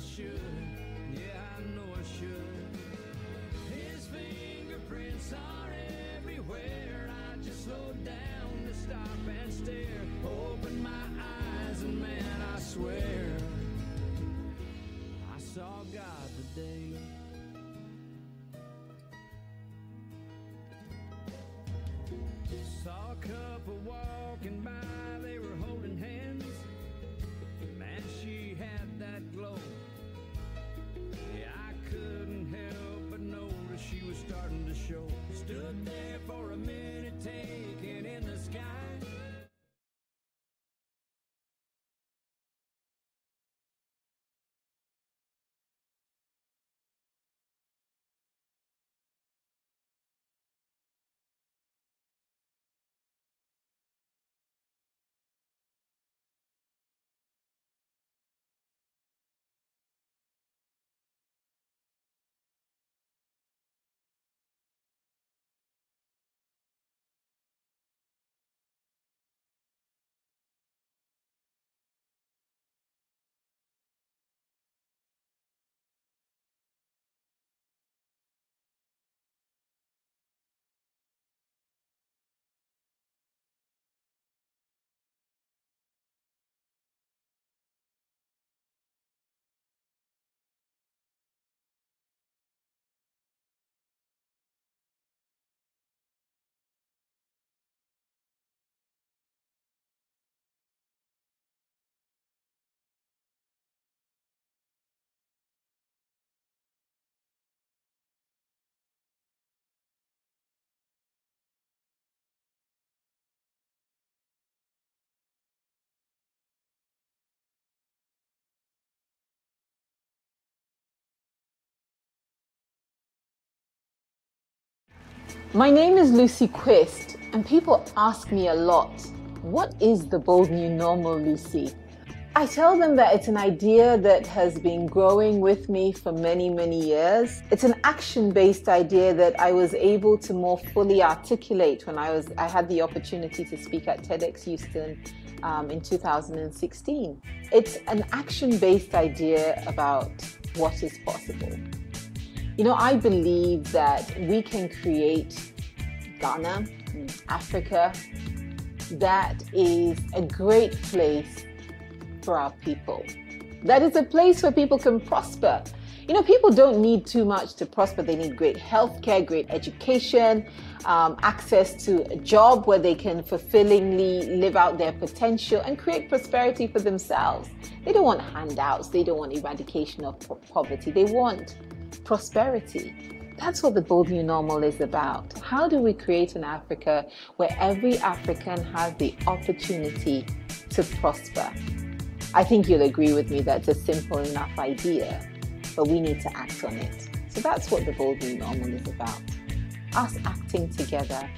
should. Yeah, I know I should. His fingerprints are everywhere. I just slowed down to stop and stare. Open my eyes, and man, I swear, I saw God today. Saw a couple walking by My name is Lucy Quist, and people ask me a lot, what is the bold new normal, Lucy? I tell them that it's an idea that has been growing with me for many, many years. It's an action-based idea that I was able to more fully articulate when I was I had the opportunity to speak at TEDxEuston um, in 2016. It's an action-based idea about what is possible. You know, I believe that we can create Ghana, Africa, that is a great place for our people. That is a place where people can prosper. You know, people don't need too much to prosper. They need great healthcare, great education, um, access to a job where they can fulfillingly live out their potential and create prosperity for themselves. They don't want handouts. They don't want eradication of poverty. They want prosperity. That's what the Bold New Normal is about. How do we create an Africa where every African has the opportunity to prosper? I think you'll agree with me that's a simple enough idea, but we need to act on it. So that's what the Bold New Normal is about. Us acting together,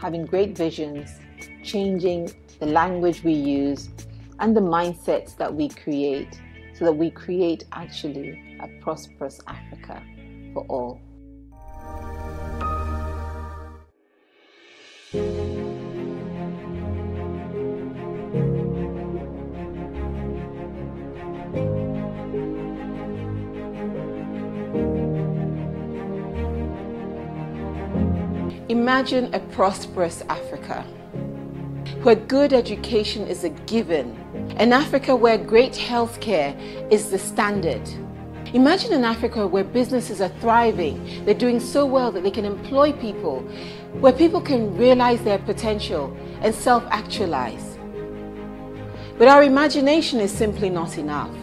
having great visions, changing the language we use, and the mindsets that we create so that we create actually a prosperous Africa for all. Imagine a prosperous Africa where good education is a given, an Africa where great healthcare is the standard. Imagine an Africa where businesses are thriving, they're doing so well that they can employ people, where people can realize their potential and self actualize. But our imagination is simply not enough.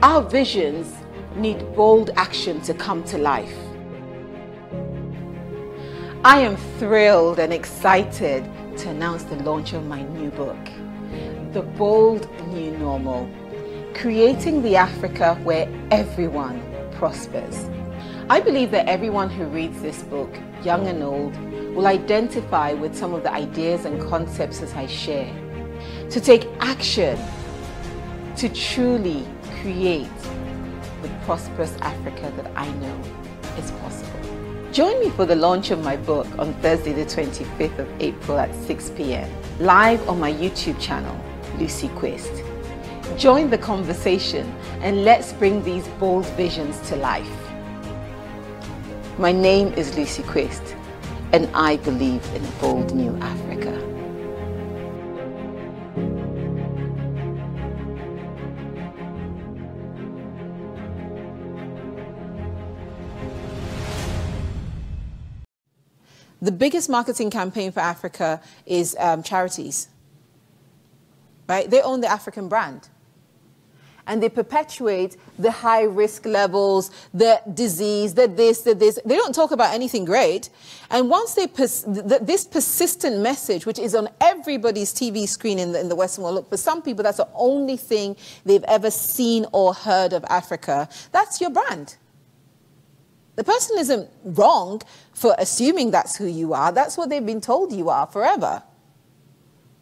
Our visions need bold action to come to life. I am thrilled and excited to announce the launch of my new book, The Bold New Normal Creating the Africa where everyone prospers. I believe that everyone who reads this book, young and old, will identify with some of the ideas and concepts that I share. To take action to truly create the prosperous Africa that I know is possible. Join me for the launch of my book on Thursday, the 25th of April at 6 p.m. live on my YouTube channel, Lucy Quist. Join the conversation and let's bring these bold visions to life. My name is Lucy Quist and I believe in a bold new Africa. The biggest marketing campaign for Africa is um, charities, right? They own the African brand and they perpetuate the high risk levels, the disease, the this, the this. They don't talk about anything great. And once they, pers- th- this persistent message, which is on everybody's TV screen in the, in the Western world, look, for some people, that's the only thing they've ever seen or heard of Africa. That's your brand. The person isn't wrong for assuming that's who you are. That's what they've been told you are forever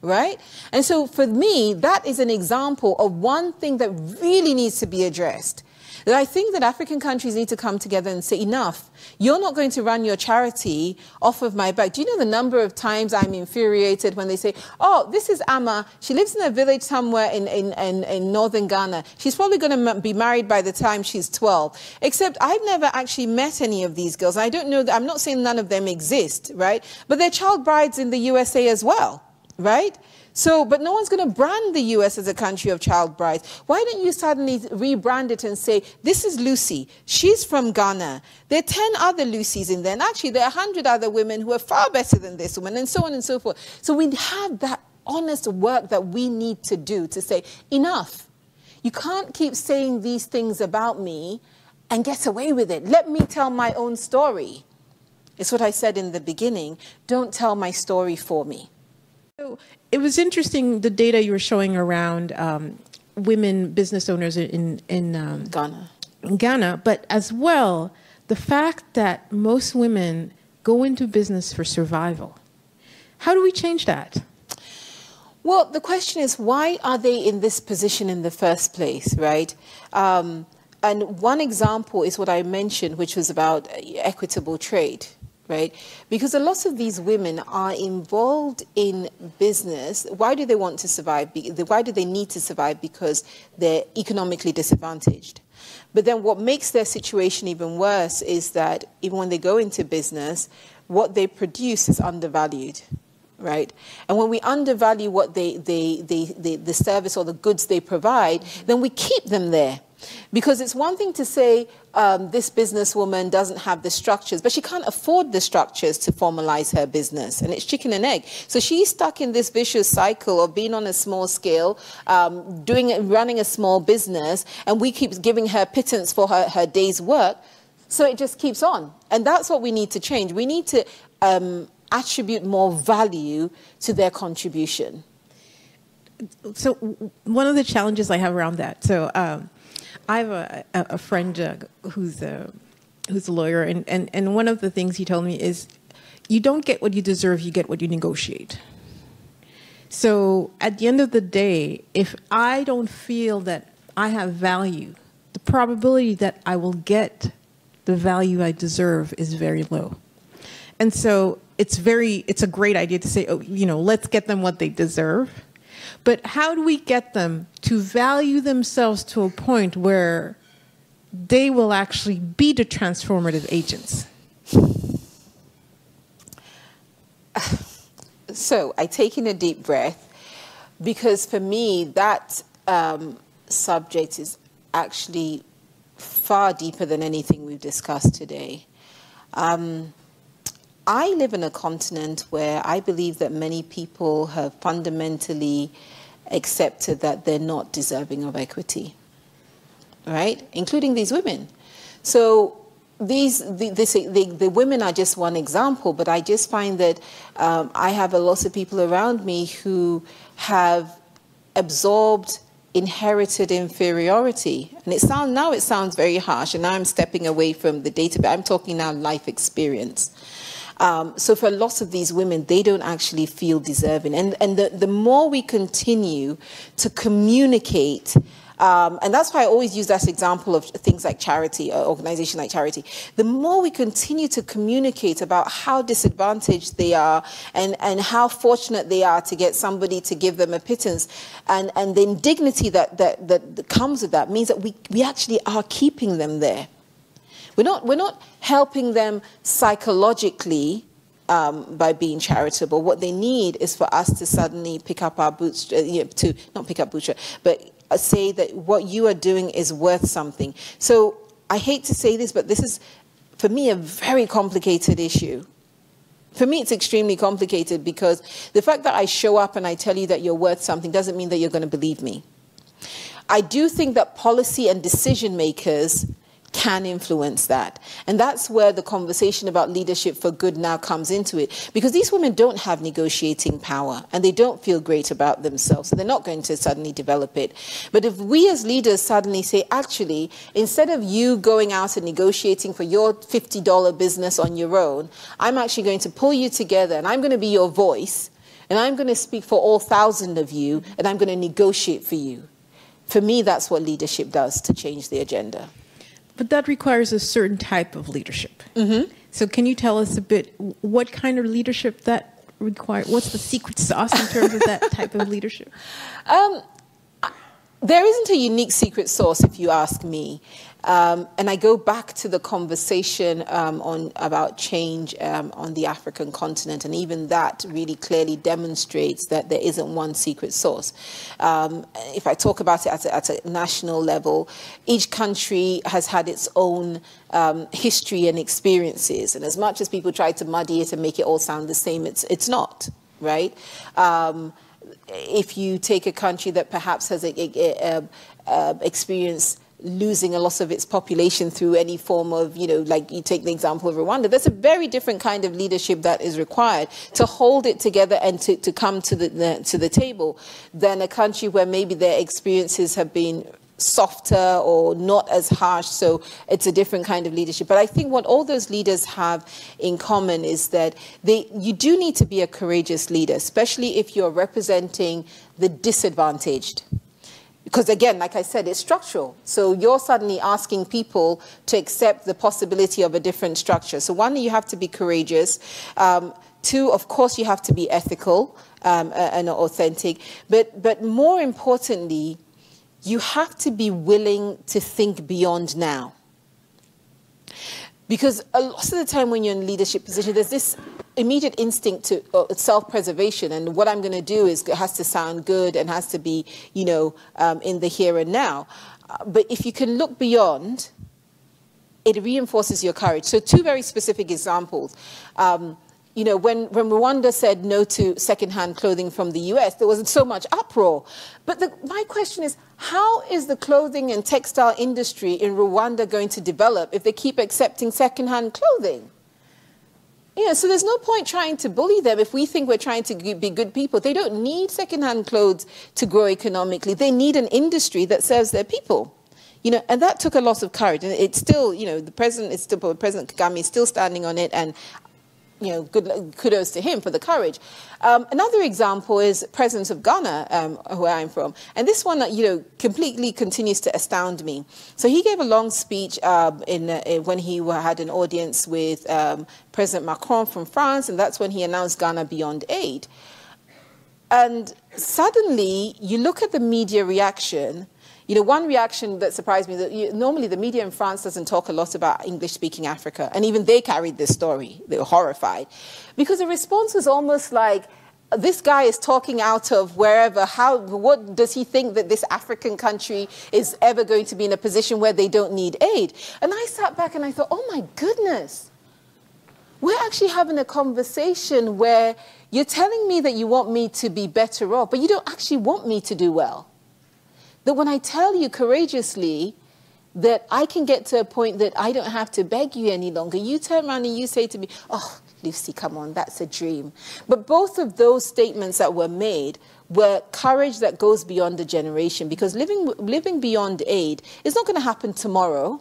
right? And so for me, that is an example of one thing that really needs to be addressed. That I think that African countries need to come together and say, enough, you're not going to run your charity off of my back. Do you know the number of times I'm infuriated when they say, oh, this is Amma. She lives in a village somewhere in, in, in, in northern Ghana. She's probably going to be married by the time she's 12. Except I've never actually met any of these girls. I don't know, I'm not saying none of them exist, right? But they're child brides in the USA as well right? So, but no one's going to brand the US as a country of child brides. Why don't you suddenly rebrand it and say, this is Lucy. She's from Ghana. There are 10 other Lucys in there. And actually, there are 100 other women who are far better than this woman, and so on and so forth. So we have that honest work that we need to do to say, enough. You can't keep saying these things about me and get away with it. Let me tell my own story. It's what I said in the beginning. Don't tell my story for me. So it was interesting the data you were showing around um, women business owners in in um, Ghana. In Ghana, but as well the fact that most women go into business for survival. How do we change that? Well, the question is, why are they in this position in the first place, right? Um, and one example is what I mentioned, which was about equitable trade, right? Because a lot of these women are involved in business. Why do they want to survive? Why do they need to survive? Because they're economically disadvantaged. But then what makes their situation even worse is that even when they go into business, what they produce is undervalued right? And when we undervalue what they, they, they, they, the service or the goods they provide, then we keep them there. Because it's one thing to say um, this businesswoman doesn't have the structures, but she can't afford the structures to formalize her business. And it's chicken and egg. So she's stuck in this vicious cycle of being on a small scale, um, doing running a small business, and we keep giving her pittance for her, her day's work. So it just keeps on. And that's what we need to change. We need to um, attribute more value to their contribution. So, one of the challenges I have around that, so um, I have a, a friend uh, who's a who's a lawyer, and, and, and one of the things he told me is, you don't get what you deserve, you get what you negotiate. So at the end of the day, if I don't feel that I have value, the probability that I will get the value I deserve is very low. And so it's very it's a great idea to say, oh, you know, let's get them what they deserve. But how do we get them to value themselves to a point where they will actually be the transformative agents? So I take in a deep breath because for me, that um, subject is actually far deeper than anything we've discussed today. Um, I live in a continent where I believe that many people have fundamentally accepted that they're not deserving of equity, right? Including these women. So these the, this, the, the, women are just one example, but I just find that um, I have a lot of people around me who have absorbed inherited inferiority. And it sound, now it sounds very harsh, and now I'm stepping away from the data, but I'm talking now life experience. Um, so for lots of these women, they don't actually feel deserving. And, and the, the more we continue to communicate um, and that's why I always use that example of things like charity, or organization like charity. The more we continue to communicate about how disadvantaged they are and, and how fortunate they are to get somebody to give them a pittance, and, and the indignity that, that, that comes with that means that we, we actually are keeping them there. We're not, we're not helping them psychologically um, by being charitable. What they need is for us to suddenly pick up our boots, uh, you know, to not pick up boots, but say that what you are doing is worth something. So I hate to say this, but this is, for me, a very complicated issue. For me, it's extremely complicated because the fact that I show up and I tell you that you're worth something doesn't mean that you're going to believe me. I do think that policy and decision makers can influence that. And that's where the conversation about leadership for good now comes into it. Because these women don't have negotiating power and they don't feel great about themselves. So they're not going to suddenly develop it. But if we as leaders suddenly say, actually, instead of you going out and negotiating for your $50 business on your own, I'm actually going to pull you together and I'm going to be your voice and I'm going to speak for all thousand of you and I'm going to negotiate for you. For me, that's what leadership does to change the agenda. But that requires a certain type of leadership. Mm-hmm. So, can you tell us a bit what kind of leadership that requires? What's the secret sauce in terms of that type of leadership? Um, there isn't a unique secret sauce, if you ask me. Um, and I go back to the conversation um, on about change um, on the African continent, and even that really clearly demonstrates that there isn't one secret sauce. Um, if I talk about it at a, at a, national level, each country has had its own um, history and experiences, and as much as people try to muddy it and make it all sound the same, it's it's not right um, if you take a country that perhaps has a, a, a, experience losing a lot of its population through any form of, you know, like you take the example of Rwanda, there's a very different kind of leadership that is required to hold it together and to, to come to the, the to the table than a country where maybe their experiences have been softer or not as harsh. So it's a different kind of leadership. But I think what all those leaders have in common is that they, you do need to be a courageous leader, especially if you're representing the disadvantaged because again, like I said, it's structural. So you're suddenly asking people to accept the possibility of a different structure. So one, you have to be courageous. Um, two, of course, you have to be ethical um, and authentic. But but more importantly, you have to be willing to think beyond now. Because a lot of the time when you're in leadership position, there's this immediate instinct to uh, self-preservation, and what I'm going to do is it has to sound good and has to be, you know, um, in the here and now. Uh, but if you can look beyond, it reinforces your courage. So two very specific examples. Um, you know, when, when Rwanda said no to secondhand clothing from the US, there wasn't so much uproar. But the, my question is, how is the clothing and textile industry in Rwanda going to develop if they keep accepting secondhand clothing? Know, so there's no point trying to bully them if we think we're trying to be good people. They don't need secondhand clothes to grow economically. They need an industry that serves their people. You know, and that took a lot of courage. And it's still, you know, the president is still, President Kagame is still standing on it. And you know, good, kudos to him for the courage. Um, another example is President of Ghana, um, where I'm from, and this one, you know, completely continues to astound me. So he gave a long speech um, in, uh, when he had an audience with um, President Macron from France, and that's when he announced Ghana Beyond Aid. And suddenly, you look at the media reaction, you know, one reaction that surprised me that you, normally the media in France doesn't talk a lot about English-speaking Africa, and even they carried this story. They were horrified because the response was almost like, this guy is talking out of wherever. How? What does he think that this African country is ever going to be in a position where they don't need aid? And I sat back and I thought, oh my goodness, we're actually having a conversation where you're telling me that you want me to be better off, but you don't actually want me to do well. That when I tell you courageously that I can get to a point that I don't have to beg you any longer, you turn around and you say to me, Oh, Lucy, come on, that's a dream. But both of those statements that were made were courage that goes beyond the generation because living, living beyond aid is not going to happen tomorrow.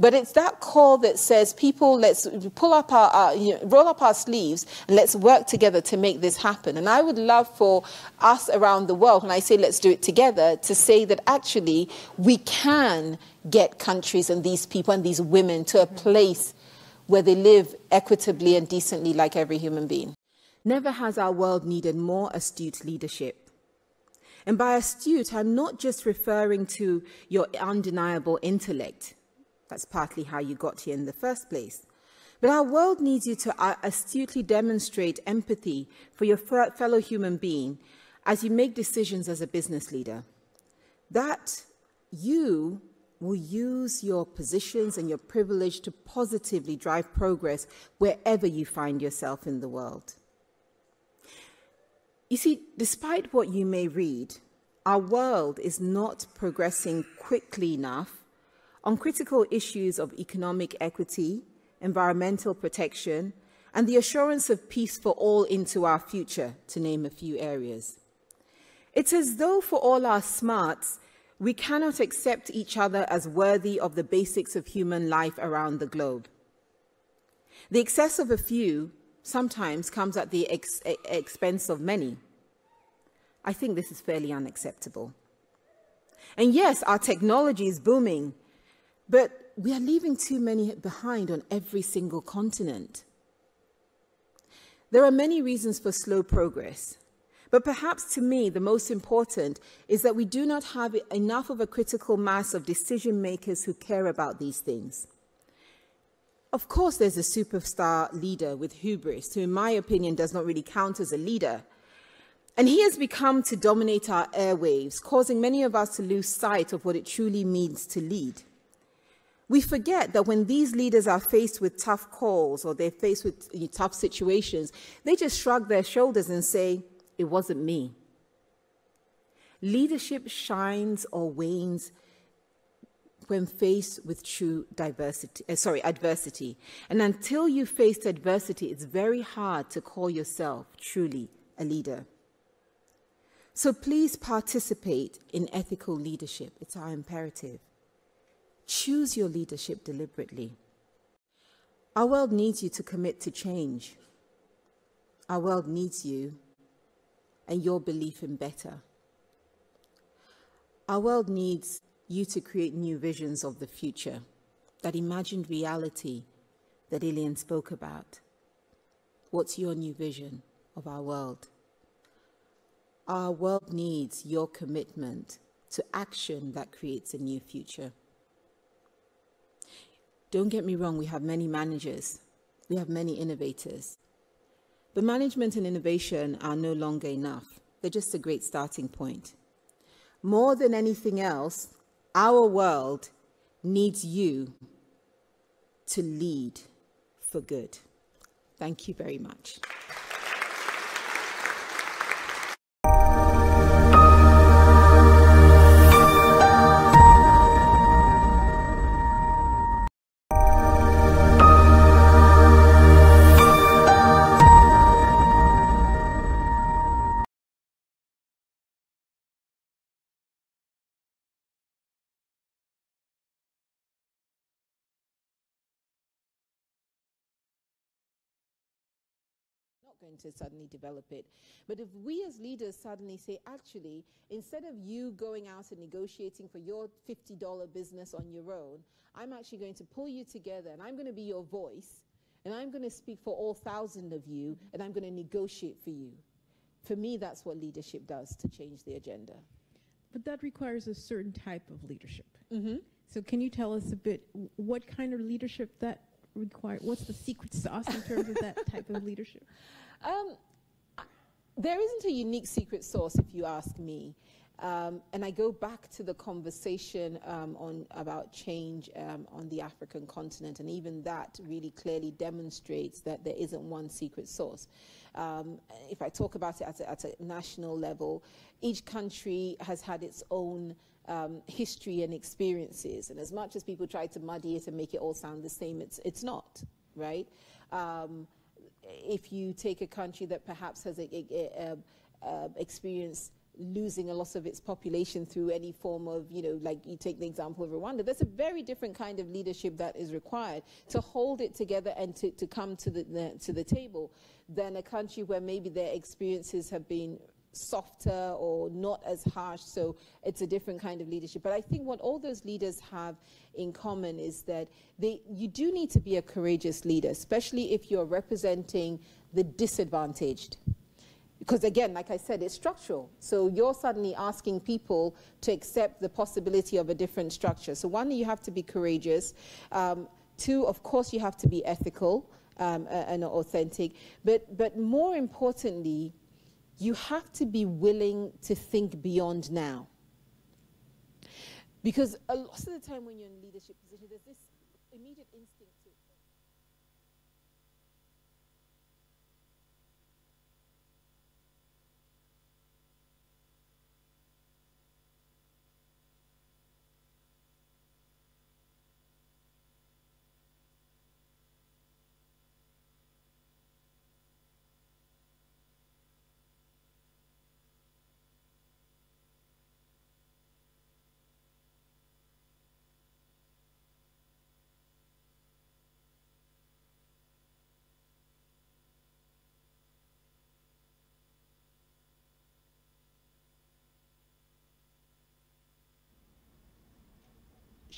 But it's that call that says, people, let's pull up our, our you know, roll up our sleeves and let's work together to make this happen. And I would love for us around the world, when I say let's do it together, to say that actually we can get countries and these people and these women to a mm-hmm. place where they live equitably and decently like every human being. Never has our world needed more astute leadership. And by astute, I'm not just referring to your undeniable intellect. That's partly how you got here in the first place. But our world needs you to uh, astutely demonstrate empathy for your fellow human being as you make decisions as a business leader. That you will use your positions and your privilege to positively drive progress wherever you find yourself in the world. You see, despite what you may read, our world is not progressing quickly enough on critical issues of economic equity, environmental protection, and the assurance of peace for all into our future, to name a few areas. It's as though, for all our smarts, we cannot accept each other as worthy of the basics of human life around the globe. The excess of a few sometimes comes at the ex expense of many. I think this is fairly unacceptable. And yes, our technology is booming, but we are leaving too many behind on every single continent. There are many reasons for slow progress, but perhaps to me, the most important is that we do not have enough of a critical mass of decision makers who care about these things. Of course, there's a superstar leader with hubris, who, in my opinion, does not really count as a leader. And he has become to dominate our airwaves, causing many of us to lose sight of what it truly means to lead. We forget that when these leaders are faced with tough calls or they're faced with tough situations, they just shrug their shoulders and say, It wasn't me. Leadership shines or wanes when faced with true diversity, uh, sorry, adversity. And until you faced adversity, it's very hard to call yourself truly a leader. So please participate in ethical leadership. It's our imperative. Choose your leadership deliberately. Our world needs you to commit to change. Our world needs you and your belief in better. Our world needs you to create new visions of the future, that imagined reality that Ilian spoke about. What's your new vision of our world? Our world needs your commitment to action that creates a new future. Don't get me wrong, we have many managers, we have many innovators. But management and innovation are no longer enough. They're just a great starting point. More than anything else, our world needs you to lead for good. Thank you very much. To suddenly develop it. But if we as leaders suddenly say, actually, instead of you going out and negotiating for your $50 business on your own, I'm actually going to pull you together and I'm going to be your voice and I'm going to speak for all thousand of you and I'm going to negotiate for you. For me, that's what leadership does to change the agenda. But that requires a certain type of leadership. Mm-hmm. So, can you tell us a bit what kind of leadership that requires? What's the secret sauce in terms of that type of leadership? Um, there isn't a unique secret sauce, if you ask me. Um, and I go back to the conversation um, on about change um, on the African continent, and even that really clearly demonstrates that there isn't one secret sauce. Um, if I talk about it at a, at a, national level, each country has had its own um, history and experiences, and as much as people try to muddy it and make it all sound the same, it's it's not right. Um, if you take a country that perhaps has a, a, a, a experienced losing a lot of its population through any form of, you know, like you take the example of Rwanda, there's a very different kind of leadership that is required to hold it together and to, to come to the, the, to the table than a country where maybe their experiences have been softer or not as harsh, so it's a different kind of leadership. But I think what all those leaders have in common is that they, you do need to be a courageous leader, especially if you're representing the disadvantaged. Because again, like I said, it's structural. So you're suddenly asking people to accept the possibility of a different structure. So one, you have to be courageous. Um, two, of course, you have to be ethical um, and authentic. But, but more importantly, you have to be willing to think beyond now. Because a lot of the time when you're in leadership position, there's this immediate instinct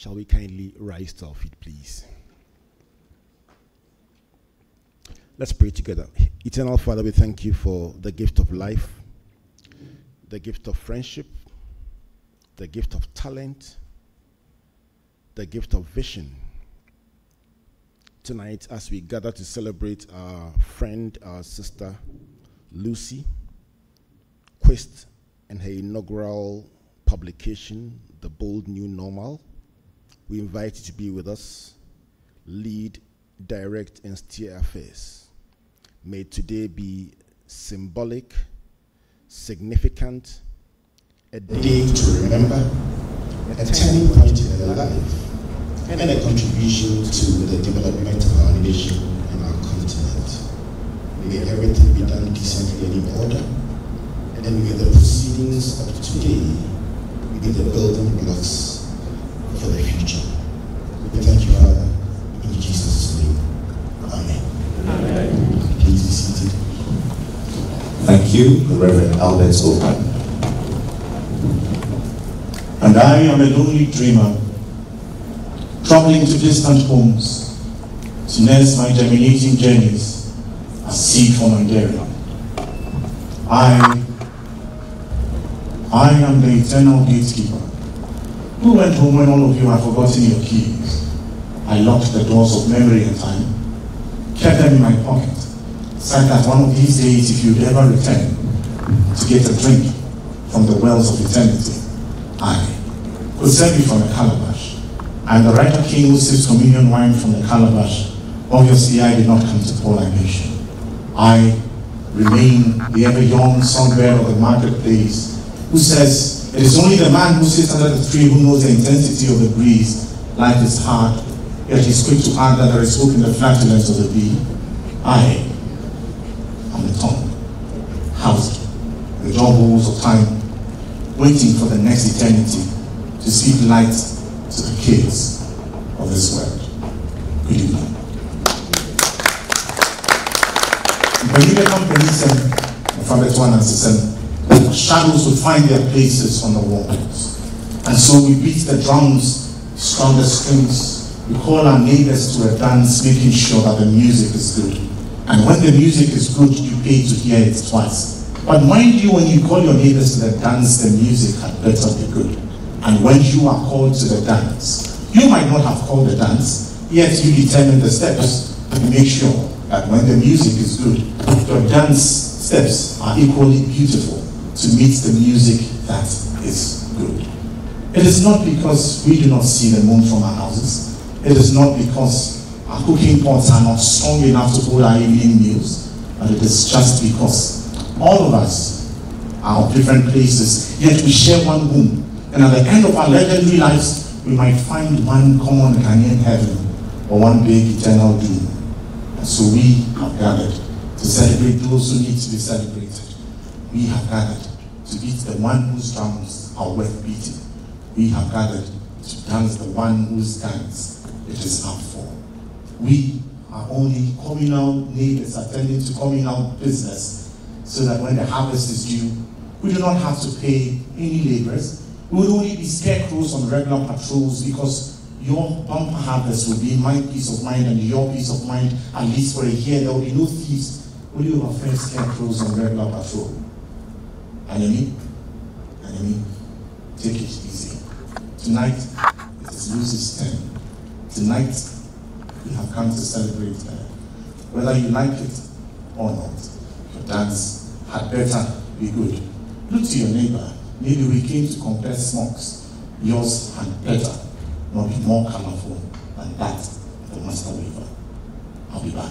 Shall we kindly rise to our feet, please? Let's pray together. Eternal Father, we thank you for the gift of life, the gift of friendship, the gift of talent, the gift of vision. Tonight, as we gather to celebrate our friend, our sister, Lucy Quist, and her inaugural publication, The Bold New Normal we invite you to be with us, lead, direct, and steer affairs. May today be symbolic, significant, a day to remember, a turning point in our life, and a contribution to the development of our nation and our continent. May everything be done decently and in order, and may the proceedings of today be the building blocks for the future. We thank you, Father, in Jesus' name. Amen. Amen. Please be seated. Thank you, Reverend Albert Okan. And I am a lonely dreamer, traveling to distant homes to nurse my germinating journeys as seed for my dairy. I, I am the eternal gatekeeper who went home when all of you had forgotten your keys? I locked the doors of memory and time, kept them in my pocket, said that one of these days, if you'd ever return to get a drink from the wells of eternity, I could serve you from a calabash. And the writer king who sips communion wine from the calabash, obviously I did not come to pour libation. I remain the ever young songbird of the marketplace who says, it is only the man who sits under the tree who knows the intensity of the breeze. Life is hard, yet he's quick to add that there is hope in the flatulence of the bee. I am the tongue, housed in the job holes of time, waiting for the next eternity to speak light to the kids of this world. Good evening. Mpanyinwa mpanyinwa mfabɛto anansesɛm shadows would find their places on the walls. And so we beat the drums, strum the strings, we call our neighbors to a dance, making sure that the music is good. And when the music is good, you pay to hear it twice. But mind you, when you call your neighbors to the dance, the music had better be good. And when you are called to the dance, you might not have called the dance, yet you determine the steps and make sure that when the music is good, your dance steps are equally beautiful to meet the music that is good. It is not because we do not see the moon from our houses. It is not because our cooking pots are not strong enough to hold our evening meals, but it is just because all of us are of different places, yet we share one womb. And at the end of our legendary lives, we might find one common Ghanaian heaven or one big eternal doom. And so we have gathered to celebrate those who need to be celebrated. We have gathered to beat the one whose drums are worth beating. We have gathered to dance the one whose dance it is up for. We are only communal neighbors attending to communal business so that when the harvest is due, we do not have to pay any laborers. We would only be scarecrows on regular patrols because your bumper harvest will be my peace of mind and your peace of mind, at least for a year. There will be no thieves. Only our first scarecrows on regular patrol. Enemy, enemy, take it easy. Tonight, it is Lucy's turn. Tonight, we have come to celebrate her. Whether you like it or not, your dance had better be good. Look to your neighbor. Maybe we came to compare smokes. yours had better not be more colorful than that of the master weaver. I'll be back.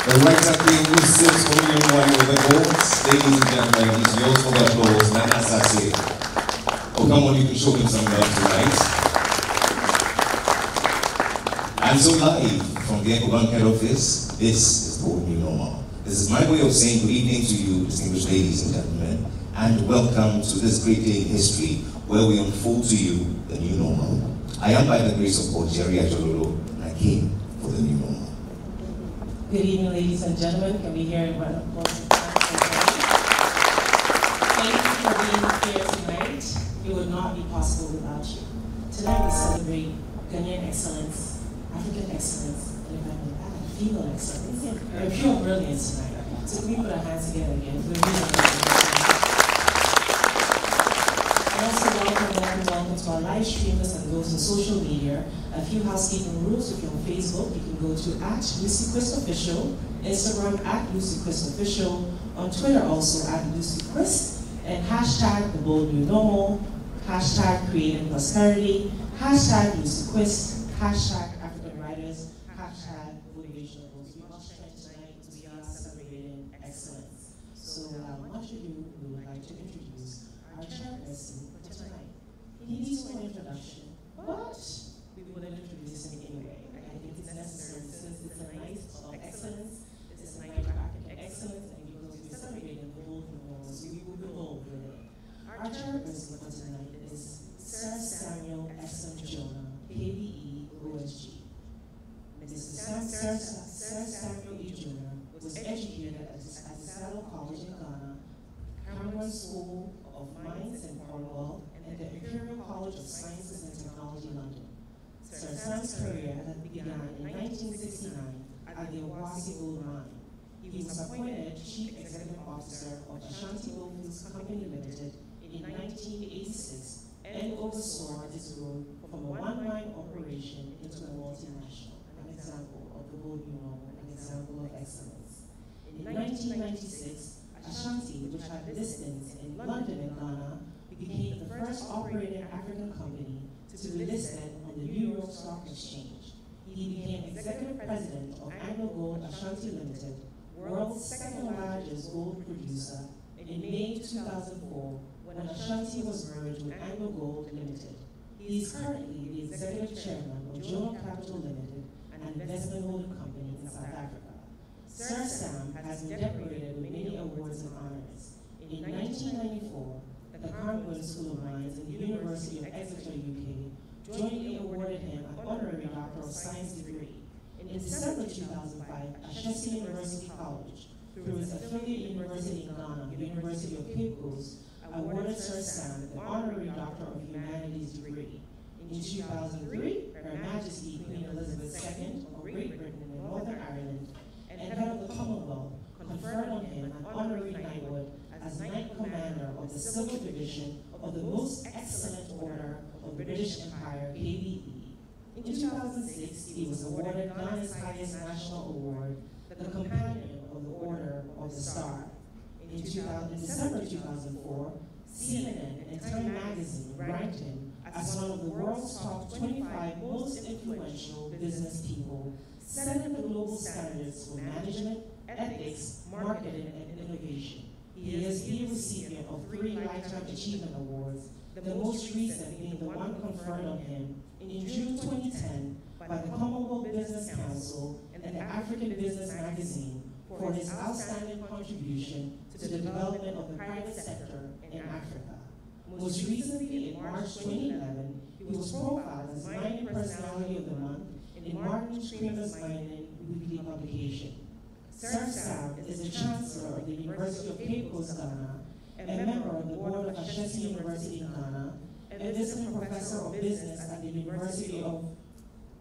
The writer queen who sits for William Wine with gold, ladies and gentlemen, is yours for the applause, Nana Asaase. Oh, come on, you can show him some love tonight. And so live from the EcoBank head office, this is the new normal. This is my way of saying good evening to you, distinguished ladies and gentlemen, and welcome to this great day in history where we unfold to you the new normal. I am by the grace of God, Jerry Ajololo, and I came for the new normal. Good evening, ladies and gentlemen. Can we hear a round of applause? Thank you for being here tonight. It would not be possible without you. Tonight we celebrate Ghanaian excellence, African excellence, and if I may add, female excellence, and pure brilliance tonight. So can we put our hands together again? We're really I also welcome, welcome, welcome to our live streamers and those on social media. A few housekeeping rules. If you're on Facebook, you can go to at Lucy Quist Official, Instagram at Lucy Quist Official, on Twitter also at Lucy Quist, and hashtag the bold new normal, hashtag creating prosperity, hashtag Lucy Quist, hashtag African writers, hashtag motivational goals. We must try tonight because we are celebrating excellence. So without much ado, we would like to introduce our chairperson for tonight. He needs no introduction, but we will introduce him anyway. I think it's necessary since it's a night of excellence, it's a night of African excellence, and because we're celebrating the bold norms, we will be bold with it. Our chairperson for tonight is Sir Samuel S. M. Jonah, KBE OSG. Mr. Sam, Sir, Sir Samuel E. Jonah was educated at, at Adisadel College in Ghana, Camborne School of Mines in Cornwall, and the Imperial College of Sciences and Technology, London. Sir Sam's career had begun in 1969 at the Obuasi Gold Mine. He was appointed Chief Executive Officer of Ashanti Gold Fields Company Limited in 1986 and oversaw its growth from a one-mine operation into a multinational, an example of the gold normal, an example of excellence. In 1996, Ashanti, which had listings in London and Ghana, became the first operating African company to be listed on the New York Stock Exchange. He became executive president of AngloGold Ashanti Limited, world's second largest gold producer, in May 2004 when Ashanti was merged with AngloGold Limited. He is currently the executive chairman of Jonah Capital Limited, an investment holding company in South Africa. Sir Sam has been decorated with many awards and honors. In 1994, the Camborne School of Mines and the University of Exeter, UK, jointly awarded him an honorary Doctor of Science degree. In December 2005, Ashesi University College, through its affiliate university in Ghana, the University of Cape Coast, awarded Sir Sam the honorary Doctor of Humanities degree. In 2003, Her Majesty Queen Elizabeth II of Great Britain and Northern Ireland and head of the Commonwealth conferred on him an honorary knighthood as Knight Commander of the Civil Division of the Most Excellent Order of the British Empire, KBE. In 2006, he was awarded Ghana's highest national award, the Companion of the Order of the Star. In, 2000, in December 2004, CNN and Time Magazine ranked him as one of the world's top 25 most influential business people, setting the global standards for management, ethics, marketing, and innovation. He is the recipient of three Lifetime Achievement Awards, the most recent being the one conferred on him in June 2010 by the Commonwealth Business Council and the African Business Magazine for his outstanding contribution to the development of the private sector in Africa. Most recently, in March 2011, he was profiled as Mining Personality of the Month in Martin Creamer's Mining Weekly publication. Sir is the Chancellor of the University of Cape Coast, Ghana, a member of the board of Ashesi University Ghana, and a visiting professor of business at the University of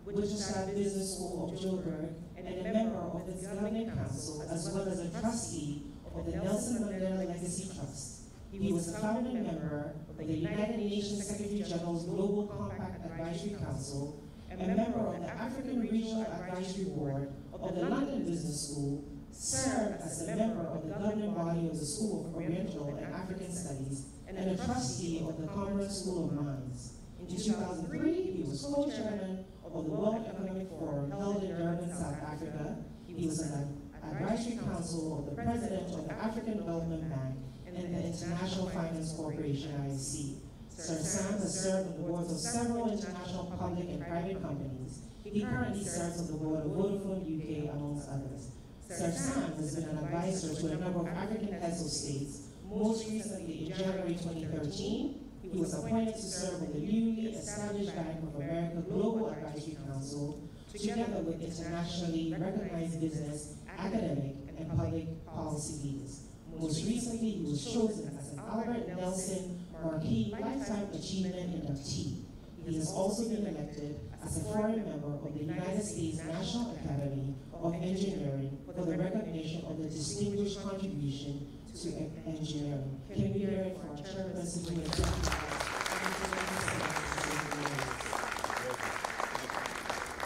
Witwatersrand Business School of Joburg, and a member of its governing council, as well as a trustee of the Nelson Mandela Legacy Trust. He was a founding member of the United Nations Secretary General's Global Compact Advisory Council, and a member of the African Regional Advisory Board of the London Business School, served as a member of the governing body of the School of Oriental and African Studies, and a trustee of the Camborne School of Mines. In 2003, he was co-chairman of the World Economic Forum held in Durban, South Africa. He was an advisory council of the president of the African Development Bank and the International Finance Corporation, IFC. Sir Sam has served on the boards of several international public and private companies. He currently serves on the board of Vodafone UK, amongst others. Sir Sam has been an advisor to a number of African of states. Most recently, in January 2013, he was appointed to serve on the newly established Bank of America Global Advisory Council, together with internationally recognized business, academic, and public policy leaders. Most recently, he was chosen as an Albert Nelson Marquis Lifetime Achievement inductee. He has also been elected as a foreign member of the United States National Academy of Engineering for the recognition of the distinguished contribution to engineering. Can we hear it for our chairperson doing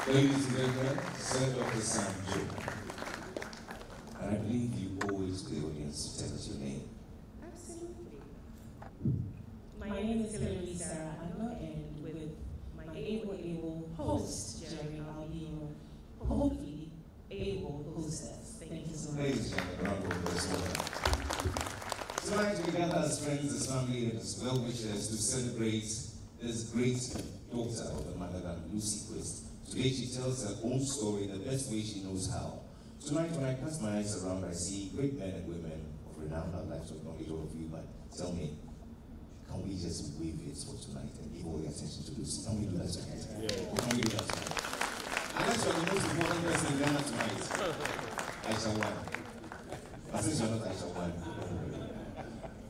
Ladies and gentlemen, Sir Dr. Sam Joe. I believe you always the audience tell us your name. Absolutely. My name is Hilary Sarah Anno, and with my able, able host, Jerry, be hopefully able hostess. Thank you so much. Ladies and of Tonight we gather as friends, as family, and as well-wishers to celebrate this great daughter of the mother than Lucy Quist. Today she tells her own story the best way she knows how. Tonight when I cast my eyes around, I see great men and women of renown. I'd like to acknowledge all of you, but tell me, can we just wave it for tonight and give all the attention to Lucy? Can we do that tonight? Yeah. Or can we do that tonight? Unless you're the most important person in Ghana tonight, Aisha One. But since you're not Aisha One,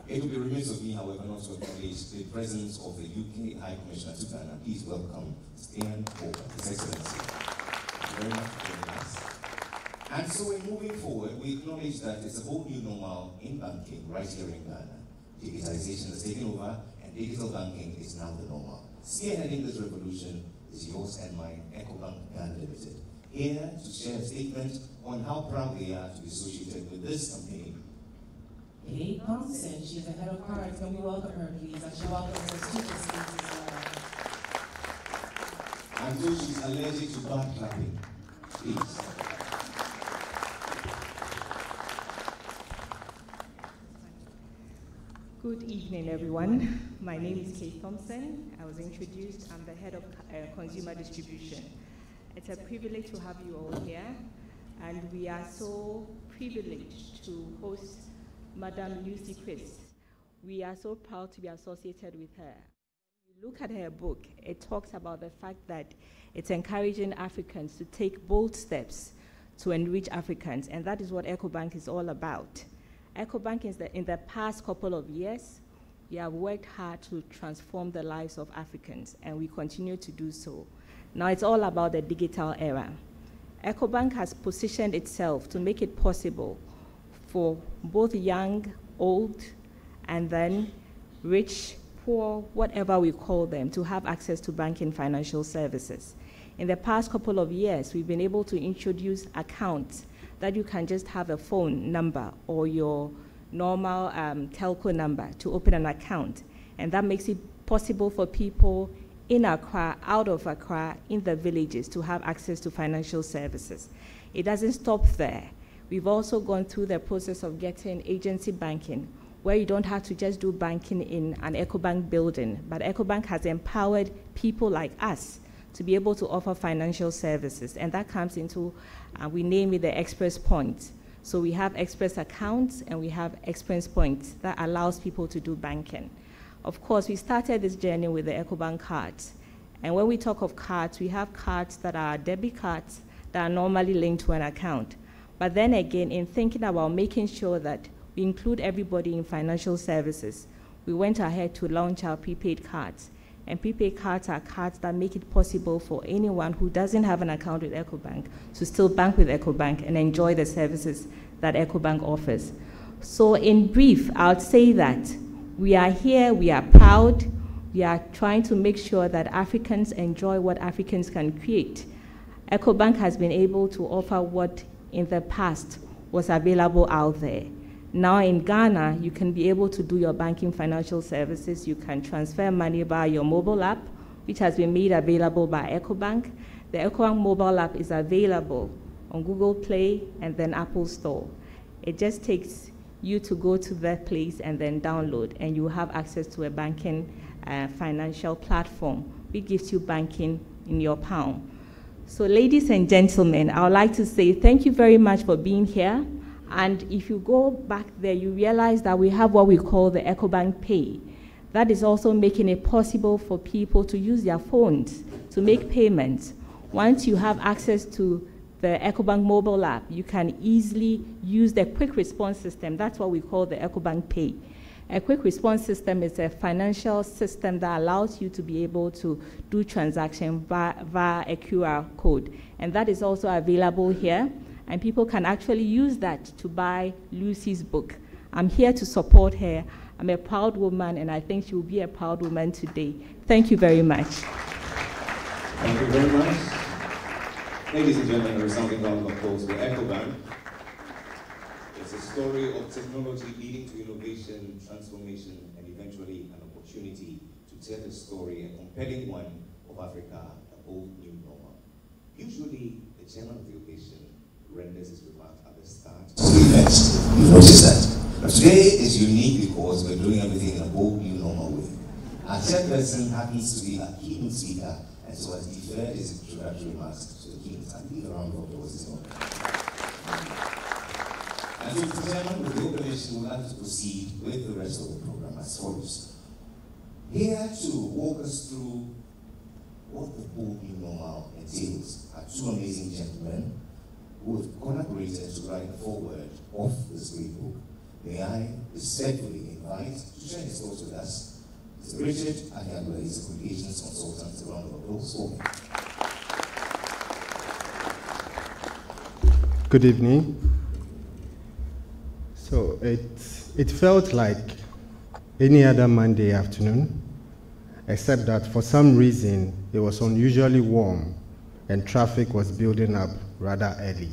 it would be remiss of me, however, not to acknowledge the presence of the UK High Commissioner to Ghana. Please welcome Stian Hope, His Excellency. Very much for us. And so in moving forward, we acknowledge that it's a whole new normal in banking right here in Ghana. Digitization has taken over, and digital banking is now the normal. Spearheading this revolution is yours and mine, EcoBank Ghana Limited. Here to share a statement on how proud they are to be associated with this campaign Kate Thompson, she's the head of cards. Can we welcome her, please? And she welcomes her students as well. She's allergic to bad clapping. Please. Good evening, everyone. My name is Kate Thompson. I was introduced. I'm the head of uh, consumer distribution. It's a privilege to have you all here, and we are so privileged to host Madame Lucy Quist. We are so proud to be associated with her. Look at her book, it talks about the fact that it's encouraging Africans to take bold steps to enrich Africans, and that is what EcoBank is all about. EcoBank is the, in the past couple of years, we have worked hard to transform the lives of Africans, and we continue to do so. Now it's all about the digital era. EcoBank has positioned itself to make it possible for both young, old, and then rich, poor, whatever we call them, to have access to banking financial services. In the past couple of years, we've been able to introduce accounts that you can just have a phone number or your normal um, telco number to open an account. And that makes it possible for people in Accra, out of Accra, in the villages to have access to financial services. It doesn't stop there. We've also gone through the process of getting agency banking, where you don't have to just do banking in an EcoBank building, but EcoBank has empowered people like us to be able to offer financial services, and that comes into, uh, we name it the Express Point. So we have Express accounts and we have Express Points that allows people to do banking. Of course, we started this journey with the EcoBank cards. And when we talk of cards, we have cards that are debit cards that are normally linked to an account. But then again, in thinking about making sure that we include everybody in financial services, we went ahead to launch our prepaid cards. And prepaid cards are cards that make it possible for anyone who doesn't have an account with EcoBank to still bank with EcoBank and enjoy the services that EcoBank offers. So, in brief, I would say that we are here, we are proud, we are trying to make sure that Africans enjoy what Africans can create. EcoBank has been able to offer what in the past was available out there. Now in Ghana, you can be able to do your banking financial services. You can transfer money via your mobile app, which has been made available by EcoBank. The EcoBank mobile app is available on Google Play and then Apple Store. It just takes you to go to that place and then download, and you have access to a banking uh, financial platform which gives you banking in your palm. So, ladies and gentlemen, I would like to say thank you very much for being here. And if you go back there, you realize that we have what we call the EcoBank Pay. That is also making it possible for people to use their phones to make payments. Once you have access to the EcoBank mobile app, you can easily use the quick response system. That's what we call the EcoBank Pay. A quick response system is a financial system that allows you to be able to do transaction via, via a QR code. And that is also available here and people can actually use that to buy Lucy's book. I'm here to support her. I'm a proud woman, and I think she will be a proud woman today. Thank you very much. Thank you very much. Ladies and gentlemen, a resounding round of applause for EcoBank. It's a story of technology leading to innovation, transformation, and eventually an opportunity to tell a story, a compelling one of Africa, a bold new normal. Usually, the chairman of the occasion renders his remark at the start. Next, you that. Today is unique because we're doing everything in a bold new normal way. Our chairperson happens to be a keynote speaker, and so has deferred his introductory remarks to the keynote. And give a round of applause this morning. And so. Chairman, with the operation, we'd like to proceed with the rest of the program as follows. Here to walk us through what the bold new normal entails are two amazing gentlemen who have collaborated to write the foreword of this book. May I respectfully invite to share his thoughts with us Mr. Richard Anyagba, he's a communications consultant. A round of applause for him. Good evening. So it, it felt like any other Monday afternoon, except that for some reason it was unusually warm and traffic was building up rather early.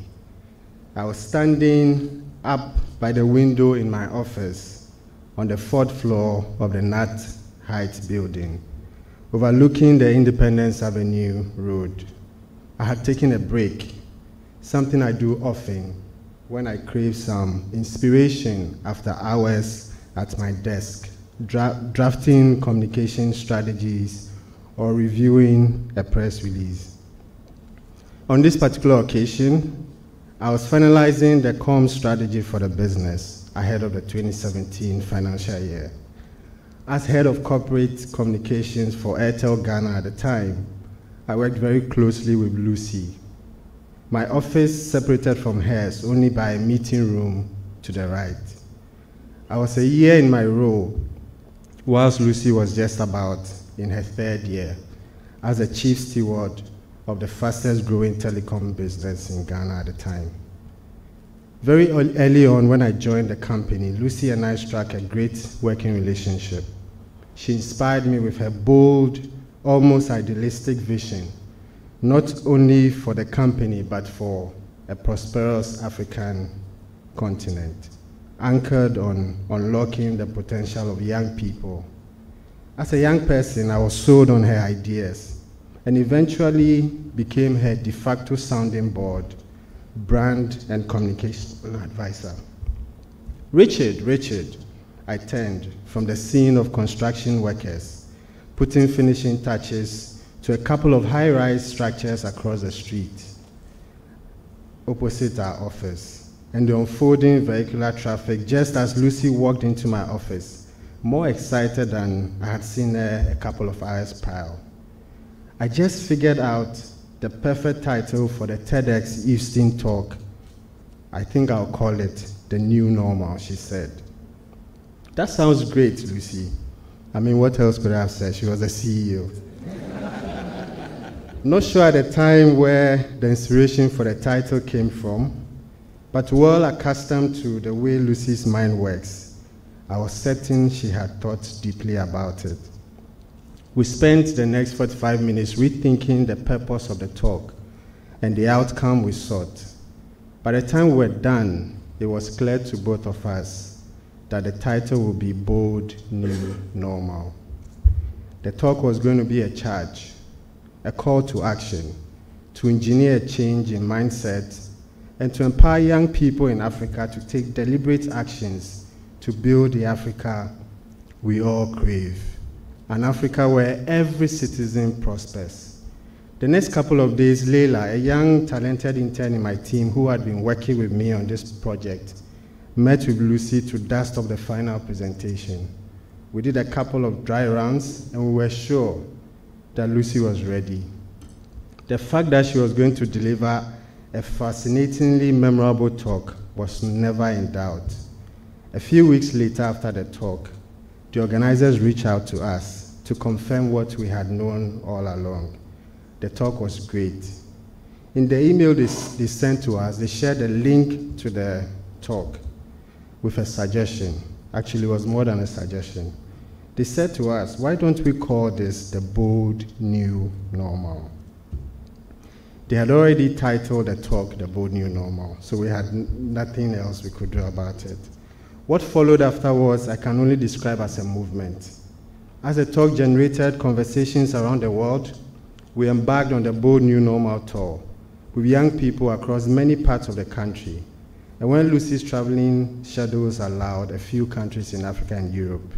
I was standing up by the window in my office on the fourth floor of the Nat Heights building, overlooking the Independence Avenue Road. I had taken a break, something I do often when I crave some inspiration after hours at my desk, dra- drafting communication strategies or reviewing a press release. On this particular occasion, I was finalizing the com strategy for the business ahead of the 2017 financial year. As head of corporate communications for Airtel Ghana at the time, I worked very closely with Lucy. My office separated from hers only by a meeting room to the right. I was a year in my role, whilst Lucy was just about in her third year as a chief steward of the fastest growing telecom business in Ghana at the time. Very early on, when I joined the company, Lucy and I struck a great working relationship. She inspired me with her bold, almost idealistic vision, not only for the company, but for a prosperous African continent, anchored on unlocking the potential of young people. As a young person, I was sold on her ideas and eventually became her de facto sounding board, brand and communication advisor. Richard, Richard, I turned from the scene of construction workers, putting finishing touches to a couple of high rise structures across the street, opposite our office, and the unfolding vehicular traffic just as Lucy walked into my office, more excited than I had seen her a couple of hours prior. I just figured out the perfect title for the TEDxEuston talk. I think I'll call it The New Normal, she said. That sounds great, Lucy. I mean, what else could I have said? She was a CEO. Not sure at the time where the inspiration for the title came from, but well accustomed to the way Lucy's mind works, I was certain she had thought deeply about it. We spent the next 45 minutes rethinking the purpose of the talk and the outcome we sought. By the time we were done, it was clear to both of us that the title would be Bold New Normal. The talk was going to be a charge, a call to action, to engineer a change in mindset, and to empower young people in Africa to take deliberate actions to build the Africa we all crave. An Africa where every citizen prospers. The next couple of days, Leila, a young, talented intern in my team who had been working with me on this project, met with Lucy to dust off the final presentation. We did a couple of dry runs, and we were sure that Lucy was ready. The fact that she was going to deliver a fascinatingly memorable talk was never in doubt. A few weeks later, after the talk, the organizers reached out to us to confirm what we had known all along. The talk was great. In the email they, they sent to us, they shared a link to the talk with a suggestion. Actually, it was more than a suggestion. They said to us, why don't we call this the bold new normal? They had already titled the talk The Bold New Normal, so we had nothing else we could do about it. What followed afterwards, I can only describe as a movement. As the talk generated conversations around the world, we embarked on the Bold New Normal tour with young people across many parts of the country. And when Lucy's traveling shadows allowed, a few countries in Africa and Europe,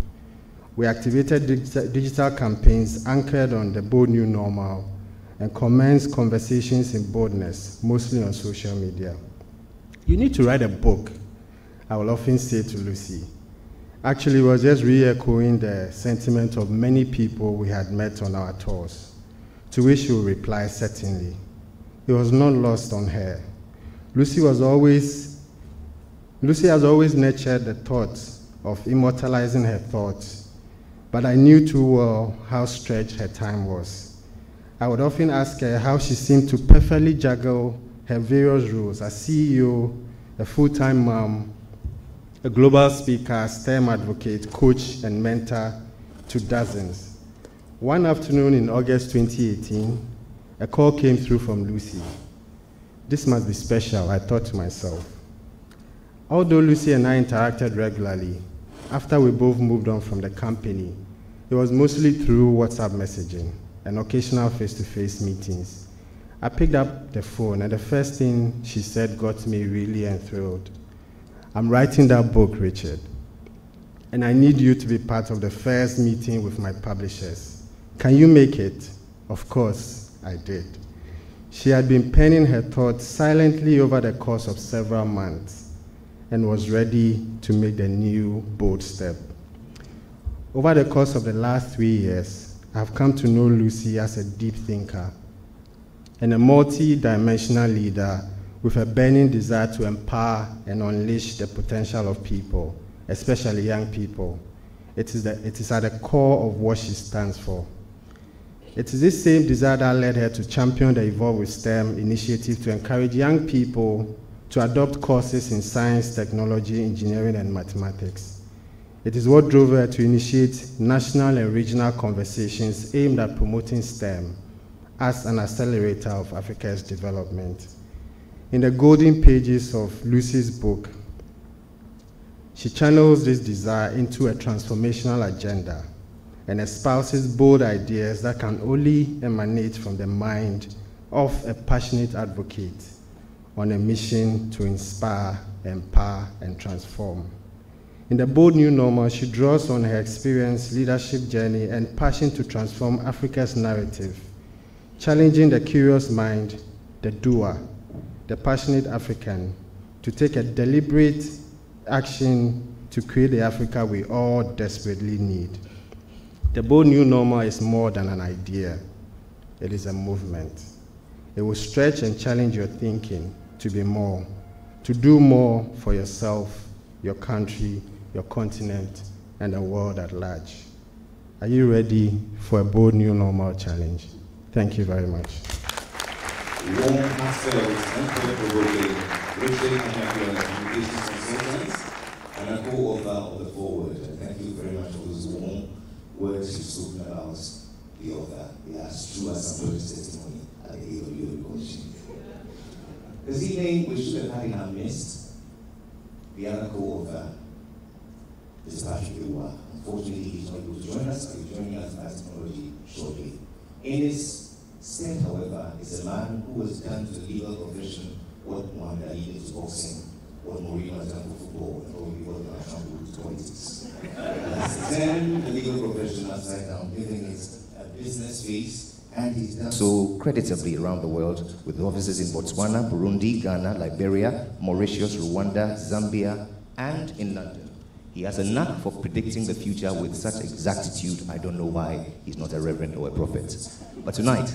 we activated digital campaigns anchored on the Bold New Normal and commenced conversations in boldness, mostly on social media. You need to write a book, I will often say to Lucy. Actually, was just re echoing the sentiment of many people we had met on our tours, to which she would reply, certainly. It was not lost on her. Lucy was always, Lucy has always nurtured the thought of immortalizing her thoughts, but I knew too well how stretched her time was. I would often ask her how she seemed to perfectly juggle her various roles as CEO, a full time mom, a global speaker, STEM advocate, coach, and mentor to dozens. One afternoon in August 2018, a call came through from Lucy. This must be special, I thought to myself. Although Lucy and I interacted regularly, after we both moved on from the company, it was mostly through WhatsApp messaging and occasional face to face meetings. I picked up the phone, and the first thing she said got me really enthralled. I'm writing that book, Richard, and I need you to be part of the first meeting with my publishers. Can you make it? Of course, I did. She had been penning her thoughts silently over the course of several months and was ready to make the new bold step. Over the course of the last three years, I've come to know Lucy as a deep thinker and a multi dimensional leader with a burning desire to empower and unleash the potential of people, especially young people. It is, the, it is at the core of what she stands for. It is this same desire that led her to champion the Evolve with STEM initiative to encourage young people to adopt courses in science, technology, engineering, and mathematics. It is what drove her to initiate national and regional conversations aimed at promoting STEM as an accelerator of Africa's development. In the golden pages of Lucy's book, she channels this desire into a transformational agenda and espouses bold ideas that can only emanate from the mind of a passionate advocate on a mission to inspire, empower, and transform. In the bold new normal, she draws on her experience, leadership journey, and passion to transform Africa's narrative, challenging the curious mind, the doer, the passionate African, to take a deliberate action to create the Africa we all desperately need. The bold new normal is more than an idea, it is a movement. It will stretch and challenge your thinking to be more, to do more for yourself, your country, your continent, and the world at large. Are you ready for a bold new normal challenge? Thank you very much. Warm ourselves and thought-provoking Richard Anyakwela, communications consultants, and a co-author of the foreword. And thank you very much for those warm words you've spoken about the author. They are true as somebody's testimony at the AWO recognition. This evening, we should have had in our midst the other co-author, is Patrick Awuah. Unfortunately, he's not able to join us, but he's joining us by technology shortly. In his stead, however, is a man who has done to the legal profession what Muhammad Ali did to boxing, what Mourinho has done for football, and probably what will do to politics. Turned the legal profession upside down, giving it a uh, business face so creditably around the world with offices in Botswana, Burundi, Ghana, Liberia, Mauritius, Rwanda, Zambia, and in London. He has a knack for predicting the future with such exactitude, I don't know why he's not a reverend or a prophet. But tonight,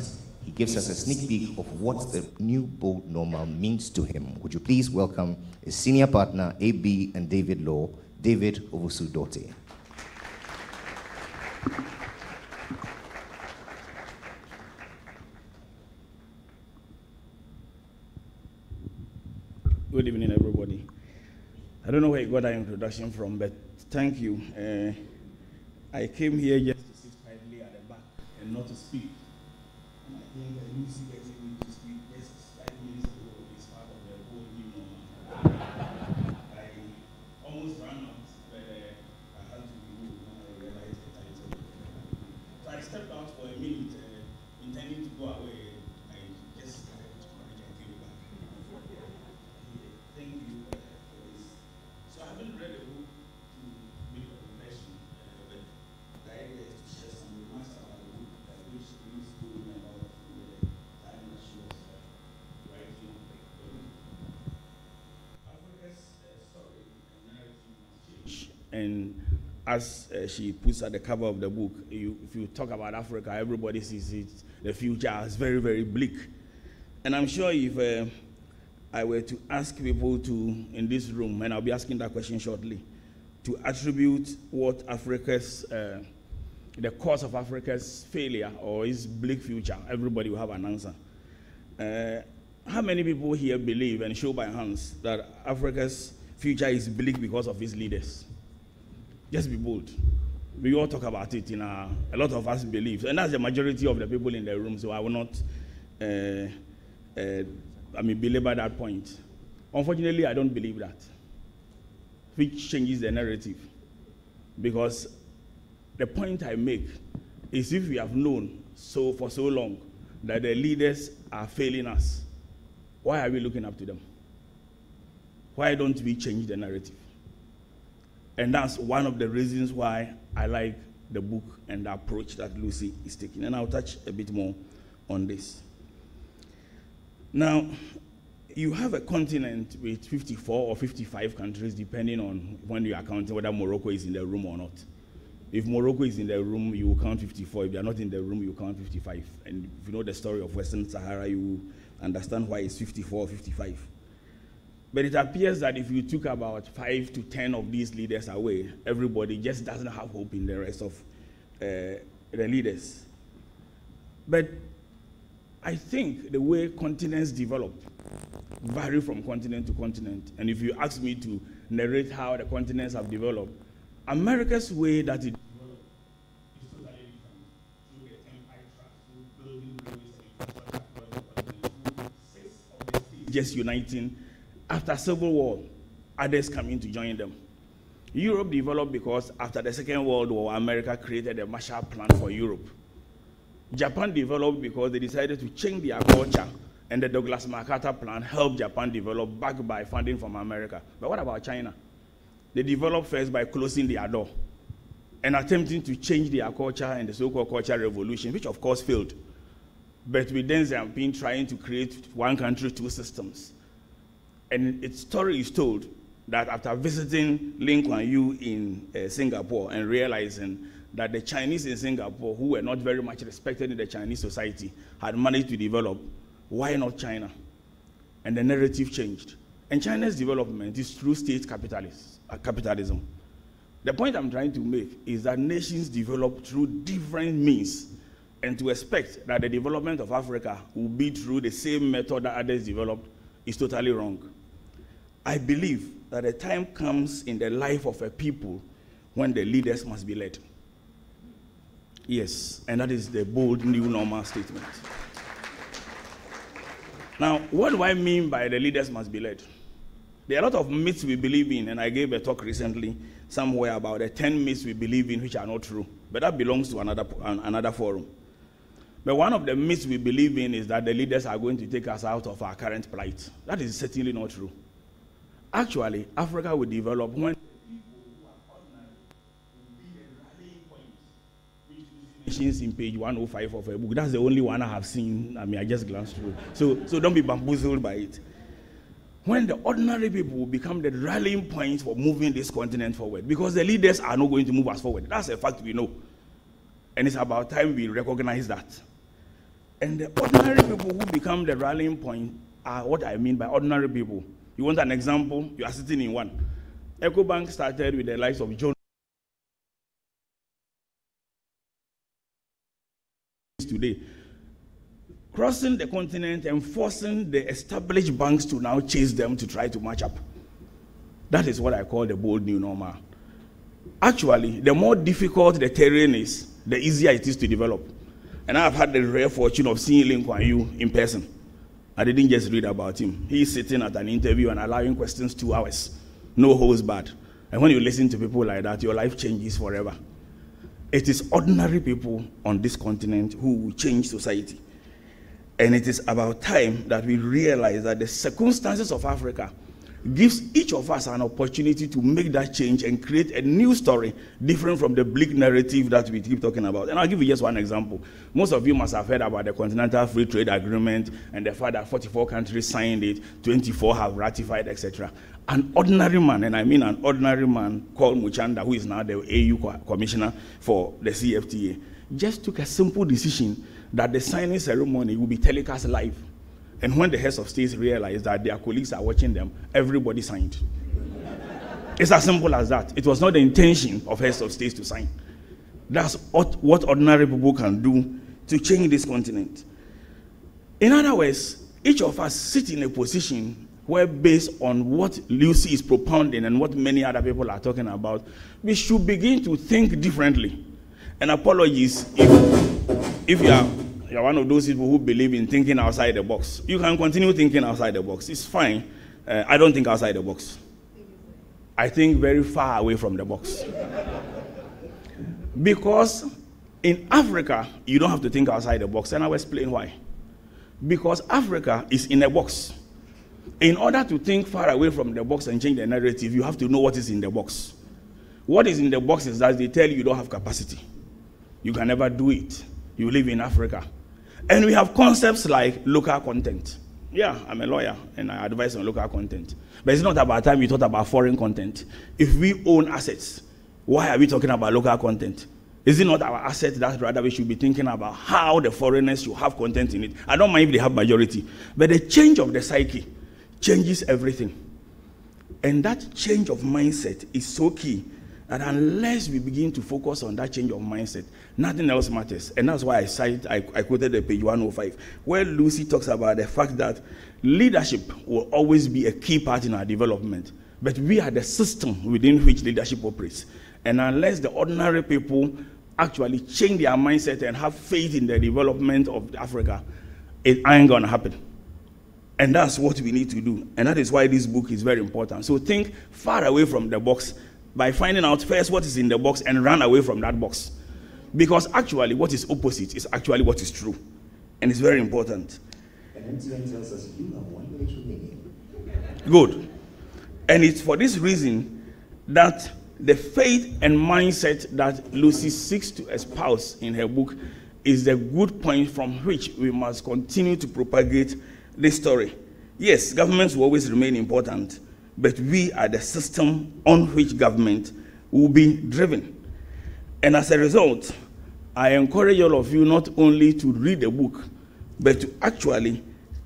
he gives us a sneak peek of what the new bold normal means to him. Would you please welcome his senior partner, AB and David Law, David Ofosu-Dorte. Good evening, everybody. I don't know where you got that introduction from, but thank you. Uh, I came here just to sit quietly at the back and not to speak. And I think that Lucy getting me to speak just five minutes ago is part of the whole new normal. I almost ran out, but uh, I had to be moved when I realized the title. So I stepped out for a minute, uh, intending to go away. I just started to manage and came back. Thank you uh, for this. So I haven't read the book to make a confession, uh, but the idea is to share some remarks about the book, uh, which Louise told me about the time that she was uh, writing the book. Africa's uh, story and narrative must change. And as uh, she puts at the cover of the book, you, if you talk about Africa, everybody sees it, the future as very, very bleak. And I'm sure if uh, I were to ask people to, in this room, and I'll be asking that question shortly, to attribute what Africa's, uh, the cause of Africa's failure or its bleak future, everybody will have an answer. Uh, how many people here believe and show by hands that Africa's future is bleak because of its leaders? Just be bold. We all talk about it in our, a lot of us believe, and that's the majority of the people in the room. So I will not, uh, uh, I mean, belabor that point. Unfortunately, I don't believe that, which changes the narrative, because the point I make is if we have known so for so long that the leaders are failing us, why are we looking up to them? Why don't we change the narrative? And that's one of the reasons why I like the book and the approach that Lucy is taking. And I'll touch a bit more on this. Now, you have a continent with 54 or 55 countries, depending on when you are counting whether Morocco is in the room or not. If Morocco is in the room, you will count 54. If they are not in the room, you count 55. And if you know the story of Western Sahara, you understand why it's 54 or 55. But it appears that if you took about five to ten of these leaders away, everybody just doesn't have hope in the rest of uh, the leaders. But I think the way continents develop vary from continent to continent. And if you ask me to narrate how the continents have developed, America's way that it just uniting after Civil War, others coming to join them. Europe developed because after the Second World War, America created a Marshall Plan for Europe. Japan developed because they decided to change their culture, and the Douglas MacArthur Plan helped Japan develop backed by funding from America. But what about China? They developed first by closing their door and attempting to change their culture and the so-called cultural revolution, which of course failed. But with Deng Xiaoping trying to create one country, two systems. And its story is told that after visiting Lee Kuan Yew in uh, Singapore and realizing that the Chinese in Singapore, who were not very much respected in the Chinese society, had managed to develop, why not China? And the narrative changed. And China's development is through state uh, capitalism. The point I'm trying to make is that nations develop through different means, and to expect that the development of Africa will be through the same method that others developed is totally wrong. I believe that a time comes in the life of a people when the leaders must be led. Yes, and that is the bold new normal statement. Now, what do I mean by the leaders must be led? There are a lot of myths we believe in, and I gave a talk recently somewhere about the 10 myths we believe in which are not true. But that belongs to another, another forum. But one of the myths we believe in is that the leaders are going to take us out of our current plight. That is certainly not true. Actually, Africa will develop when the people who are ordinary will be the rallying point between nations in page 105 of a book. That's the only one I have seen. I mean, I just glanced through. So, so don't be bamboozled by it. When the ordinary people become the rallying point for moving this continent forward, because the leaders are not going to move us forward. That's a fact we know. And it's about time we recognize that. And the ordinary people who become the rallying point are what I mean by ordinary people. You want an example? You are sitting in one. EcoBank started with the likes of John today. Crossing the continent and forcing the established banks to now chase them to try to match up. That is what I call the bold new normal. Actually, the more difficult the terrain is, the easier it is to develop. And I've had the rare fortune of seeing Lee Kuan Yew in person. I didn't just read about him. He's sitting at an interview and allowing questions two hours. No holds barred. And when you listen to people like that, your life changes forever. It is ordinary people on this continent who will change society. And it is about time that we realize that the circumstances of Africa gives each of us an opportunity to make that change and create a new story different from the bleak narrative that we keep talking about. And I'll give you just one example. Most of you must have heard about the Continental Free Trade Agreement and the fact that 44 countries signed it, 24 have ratified, etc. An ordinary man, and I mean an ordinary man called Muchanga, who is now the AU commissioner for the CFTA, just took a simple decision that the signing ceremony will be telecast live and when the heads of states realized that their colleagues are watching them, everybody signed. it's as simple as that. It was not the intention of heads of states to sign. That's what ordinary people can do to change this continent. In other words, each of us sit in a position where, based on what Lucy is propounding and what many other people are talking about, we should begin to think differently. And apologies if, if you are you're one of those people who believe in thinking outside the box. You can continue thinking outside the box. It's fine. Uh, I don't think outside the box. I think very far away from the box. because in Africa, you don't have to think outside the box, and I'll explain why. Because Africa is in a box. In order to think far away from the box and change the narrative, you have to know what is in the box. What is in the box is that they tell you you don't have capacity. You can never do it. You live in Africa. And we have concepts like local content. Yeah, I'm a lawyer and I advise on local content. But it's not about time we talk about foreign content. If we own assets, why are we talking about local content? Is it not our asset that rather we should be thinking about how the foreigners should have content in it? I don't mind if they have majority, but the change of the psyche changes everything. And that change of mindset is so key that unless we begin to focus on that change of mindset, nothing else matters. And that's why I cited, I, I quoted the page 105, where Lucy talks about the fact that leadership will always be a key part in our development. But we are the system within which leadership operates. And unless the ordinary people actually change their mindset and have faith in the development of Africa, it ain't gonna happen. And that's what we need to do. And that is why this book is very important. So think far away from the box by finding out first what is in the box and run away from that box. Because actually, what is opposite is actually what is true. And it's very important. And MTN tells us you have one minute remaining. Good. And it's for this reason that the faith and mindset that Lucy seeks to espouse in her book is the good point from which we must continue to propagate this story. Yes, governments will always remain important, but we are the system on which government will be driven. And as a result, I encourage all of you not only to read the book, but to actually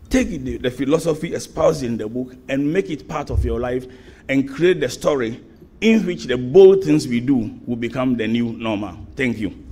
take the, the philosophy espoused in the book and make it part of your life and create the story in which the bold things we do will become the new normal. Thank you.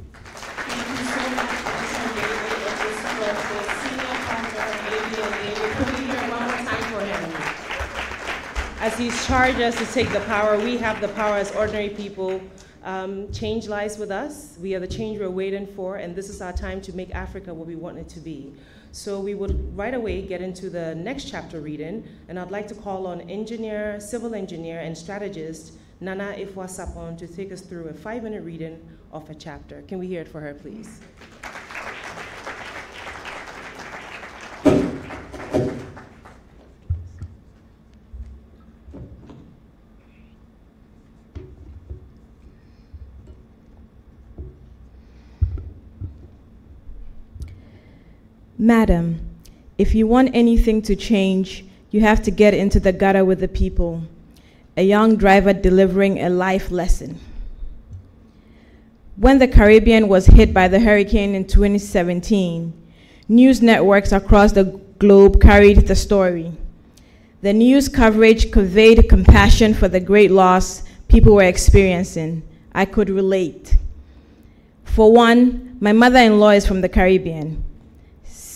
As he's charged us to take the power, we have the power as ordinary people Um, change lies with us. We are the change we're waiting for, and this is our time to make Africa what we want it to be. So we would right away get into the next chapter reading, and I'd like to call on engineer, civil engineer, and strategist Nana Ifwa Sapon to take us through a five-minute reading of a chapter. Can we hear it for her, please? Madam, if you want anything to change, you have to get into the gutter with the people. A young driver delivering a life lesson. When the Caribbean was hit by the hurricane in 2017, news networks across the globe carried the story. The news coverage conveyed compassion for the great loss people were experiencing. I could relate. For one, my mother in law is from the Caribbean.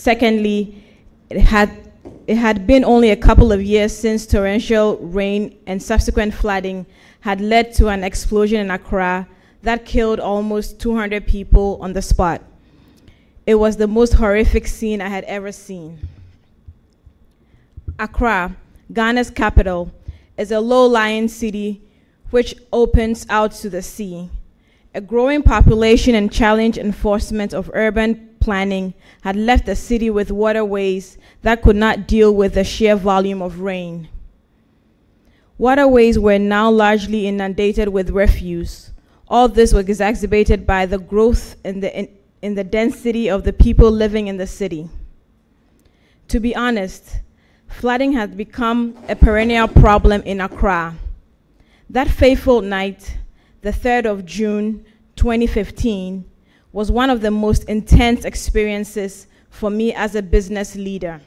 Secondly, it had, it had been only a couple of years since torrential rain and subsequent flooding had led to an explosion in Accra that killed almost 200 people on the spot. It was the most horrific scene I had ever seen. Accra, Ghana's capital, is a low-lying city which opens out to the sea. A growing population and challenge enforcement of urban planning had left the city with waterways that could not deal with the sheer volume of rain. Waterways were now largely inundated with refuse. All this was exacerbated by the growth in the, in, in the density of the people living in the city. To be honest, flooding had become a perennial problem in Accra. That fateful night, the 3rd of June 2015, was one of the most intense experiences for me as a business leader.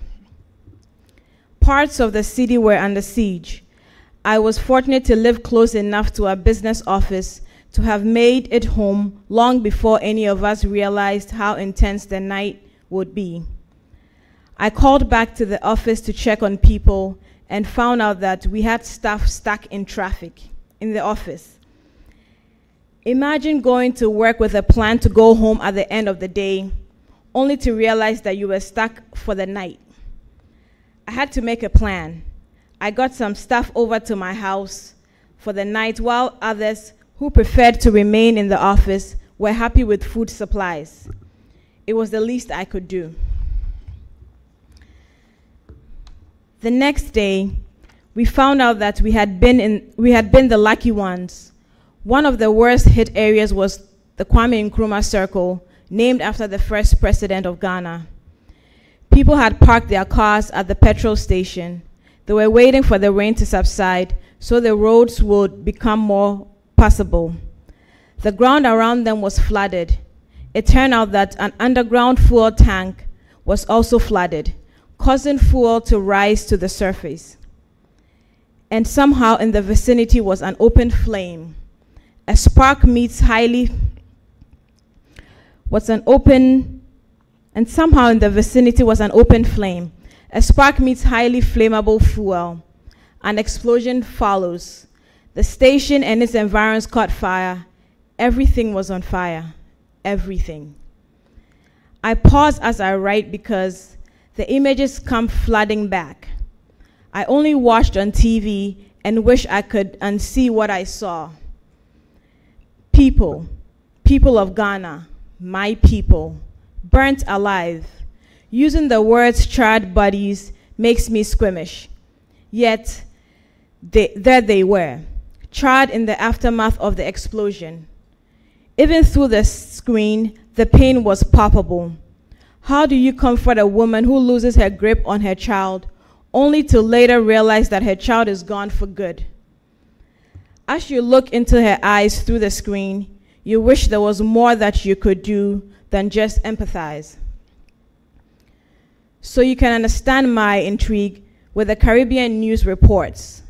Parts of the city were under siege. I was fortunate to live close enough to our business office to have made it home long before any of us realized how intense the night would be. I called back to the office to check on people and found out that we had staff stuck in traffic in the office. Imagine going to work with a plan to go home at the end of the day, only to realize that you were stuck for the night. I had to make a plan. I got some stuff over to my house for the night, while others who preferred to remain in the office were happy with food supplies. It was the least I could do. The next day, we found out that we had been, in, we had been the lucky ones one of the worst hit areas was the Kwame Nkrumah Circle, named after the first president of Ghana. People had parked their cars at the petrol station. They were waiting for the rain to subside so the roads would become more passable. The ground around them was flooded. It turned out that an underground fuel tank was also flooded, causing fuel to rise to the surface. And somehow in the vicinity was an open flame a spark meets highly was an open, and somehow in the vicinity was an open flame. A spark meets highly flammable fuel. An explosion follows. The station and its environs caught fire. Everything was on fire. Everything. I pause as I write because the images come flooding back. I only watched on TV and wish I could unsee what I saw people, people of Ghana, my people, burnt alive. Using the words charred bodies makes me squeamish. Yet, they, there they were, charred in the aftermath of the explosion. Even through the screen, the pain was palpable. How do you comfort a woman who loses her grip on her child only to later realize that her child is gone for good? As you look into her eyes through the screen, you wish there was more that you could do than just empathize. So you can understand my intrigue with the Caribbean news reports.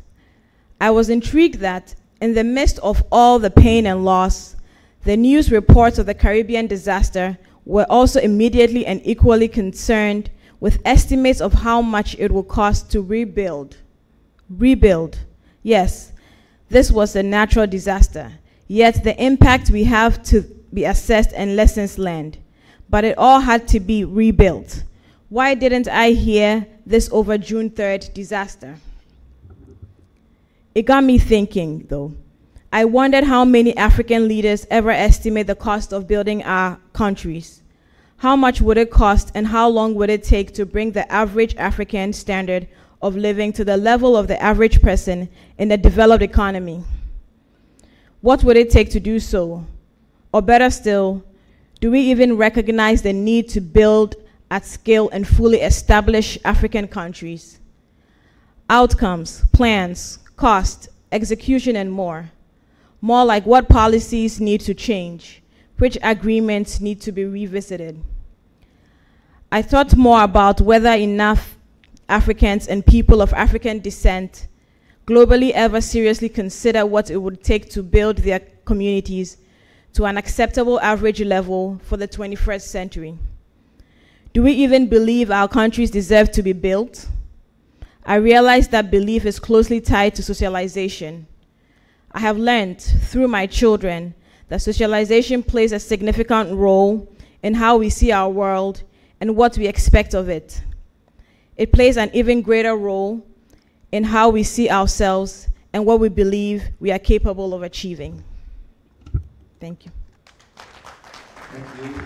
I was intrigued that in the midst of all the pain and loss, the news reports of the Caribbean disaster were also immediately and equally concerned with estimates of how much it will cost to rebuild. Rebuild. Yes, this was a natural disaster. yet the impact we have to be assessed and lessons learned. But it all had to be rebuilt. Why didn't I hear this over June 3rd disaster? It got me thinking, though. I wondered how many African leaders ever estimate the cost of building our countries. How much would it cost, and how long would it take to bring the average African standard of living to the level of the average person in a developed economy? What would it take to do so? Or better still, do we even recognize the need to build at scale and fully establish African countries? Outcomes, plans, cost, execution, and more more like what policies need to change, which agreements need to be revisited. I thought more about whether enough Africans and people of African descent globally ever seriously consider what it would take to build their communities to an acceptable average level for the 21st century. Do we even believe our countries deserve to be built? I realize that belief is closely tied to socialization. I have learned through my children that socialization plays a significant role in how we see our world and what we expect of it. It plays an even greater role in how we see ourselves and what we believe we are capable of achieving. Thank you. Thank you.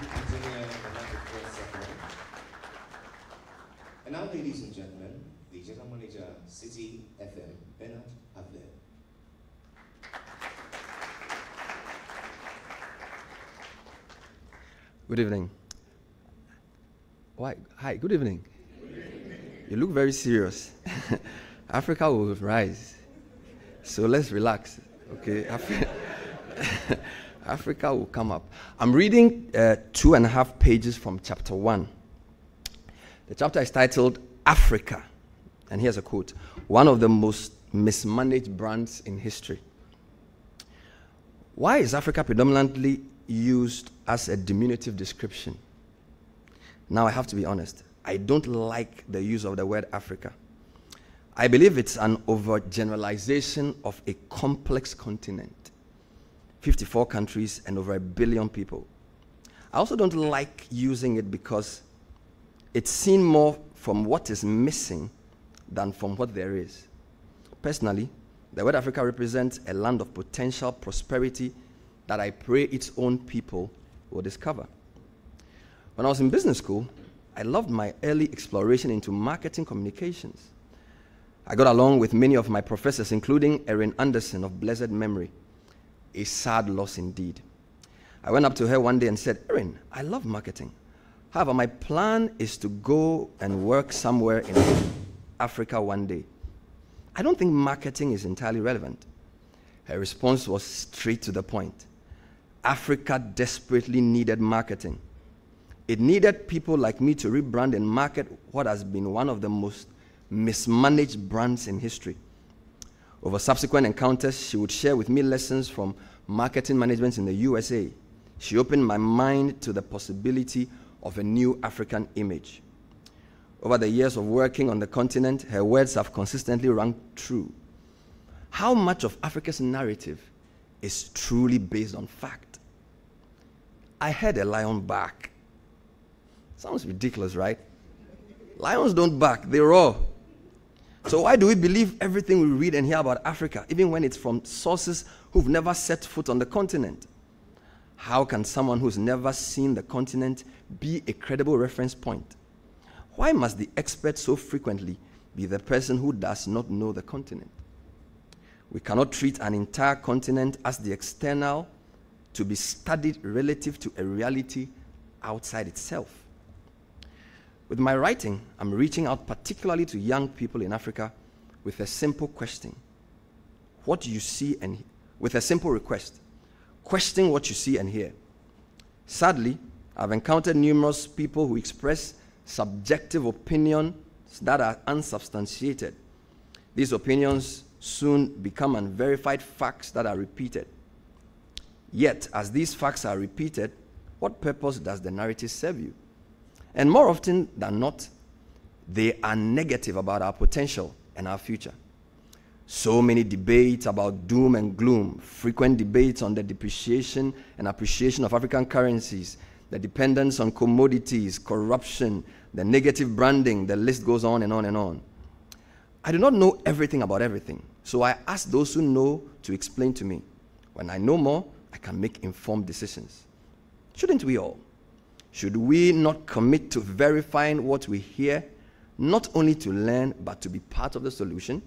And now, ladies and gentlemen, the general manager, Citi FM, Bernard Avle. Good evening. Why? Hi, good evening. You look very serious. Africa will rise. So let's relax. Okay? Afri- Africa will come up. I'm reading uh, two and a half pages from chapter one. The chapter is titled Africa. And here's a quote One of the most mismanaged brands in history. Why is Africa predominantly used as a diminutive description. Now, I have to be honest. I don't like the use of the word Africa. I believe it's an overgeneralization of a complex continent 54 countries and over a billion people. I also don't like using it because it's seen more from what is missing than from what there is. Personally, the word Africa represents a land of potential prosperity that I pray its own people will discover. When I was in business school, I loved my early exploration into marketing communications. I got along with many of my professors, including Erin Anderson of blessed memory. A sad loss indeed. I went up to her one day and said, Erin, I love marketing. However, my plan is to go and work somewhere in Africa one day. I don't think marketing is entirely relevant. Her response was straight to the point. Africa desperately needed marketing. It needed people like me to rebrand and market what has been one of the most mismanaged brands in history. Over subsequent encounters, she would share with me lessons from marketing management in the USA. She opened my mind to the possibility of a new African image. Over the years of working on the continent, her words have consistently rung true. How much of Africa's narrative is truly based on fact? I heard a lion bark. Sounds ridiculous, right? Lions don't bark, they roar. So, why do we believe everything we read and hear about Africa, even when it's from sources who've never set foot on the continent? How can someone who's never seen the continent be a credible reference point? Why must the expert so frequently be the person who does not know the continent? We cannot treat an entire continent as the external to be studied relative to a reality outside itself. With my writing, I'm reaching out particularly to young people in Africa with a simple question What do you see and with a simple request question what you see and hear. Sadly, I've encountered numerous people who express subjective opinions that are unsubstantiated. These opinions soon become unverified facts that are repeated. Yet, as these facts are repeated, what purpose does the narrative serve you? And more often than not, they are negative about our potential and our future. So many debates about doom and gloom, frequent debates on the depreciation and appreciation of African currencies, the dependence on commodities, corruption, the negative branding, the list goes on and on and on. I do not know everything about everything, so I ask those who know to explain to me. When I know more, I can make informed decisions. Shouldn't we all? Should we not commit to verifying what we hear, not only to learn, but to be part of the solution?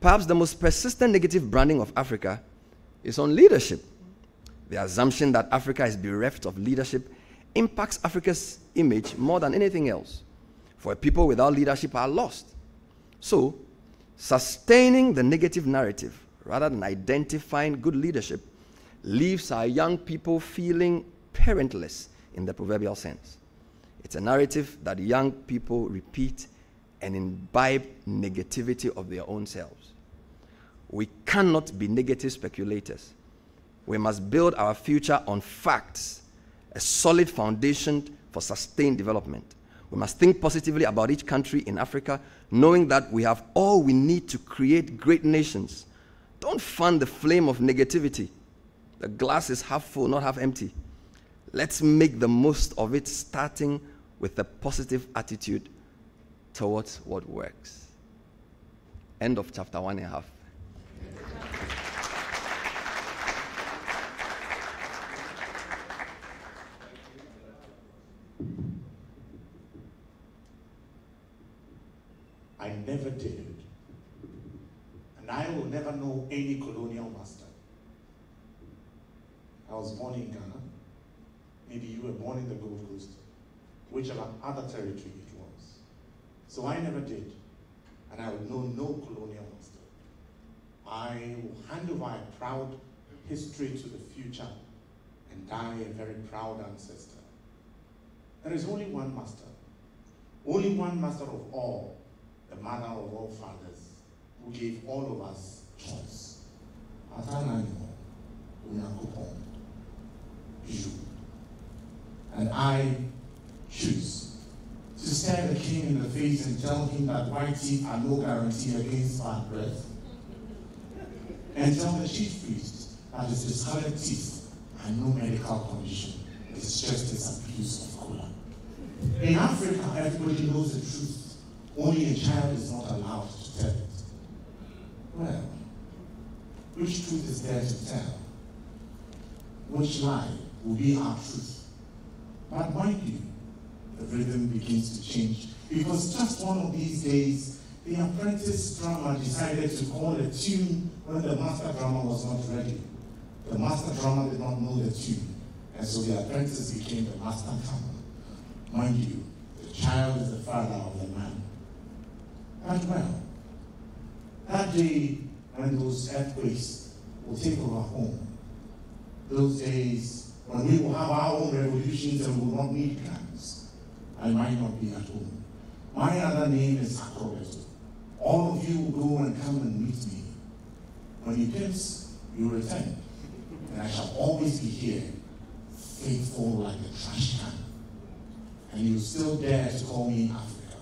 Perhaps the most persistent negative branding of Africa is on leadership. The assumption that Africa is bereft of leadership impacts Africa's image more than anything else. For people without leadership are lost. So, sustaining the negative narrative rather than identifying good leadership leaves our young people feeling parentless in the proverbial sense. It's a narrative that young people repeat and imbibe negativity of their own selves. We cannot be negative speculators. We must build our future on facts, a solid foundation for sustained development. We must think positively about each country in Africa, knowing that we have all we need to create great nations. Don't fan the flame of negativity. The glass is half full, not half empty. Let's make the most of it, starting with a positive attitude towards what works. End of chapter one and a half. I never did. And I will never know any colonial master. I was born in Ghana. Maybe you were born in the Gold Coast, whichever other territory it was. So I never did. And I will know no colonial master. I will hand over a proud history to the future and die a very proud ancestor. There is only one master, only one master of all, the mother of all fathers, who gave all of us choice. Atananyo, Unyakupon, you. And I choose to stare the king in the face and tell him that white teeth are no guarantee against bad breath. And tell the chief priest that his discolored teeth are no medical condition. It's just his abuse of color. In Africa, everybody knows the truth. Only a child is not allowed to tell it. Well, which truth is there to tell? Which lie will be our truth? But mind you, the rhythm begins to change because just one of these days, the apprentice drummer decided to call a tune when the master drummer was not ready. The master drummer did not know the tune, and so the apprentice became the master drummer. Mind you, the child is the father of the man. And well, that day when those earthquakes will take over home, those days when we will have our own revolutions and will not need guns, I might not be at home. My other name is Akrobeto. All of you will go and come and meet me. When you piss, you return. And I shall always be here, faithful like a trash can. And you still dare to call me Africa.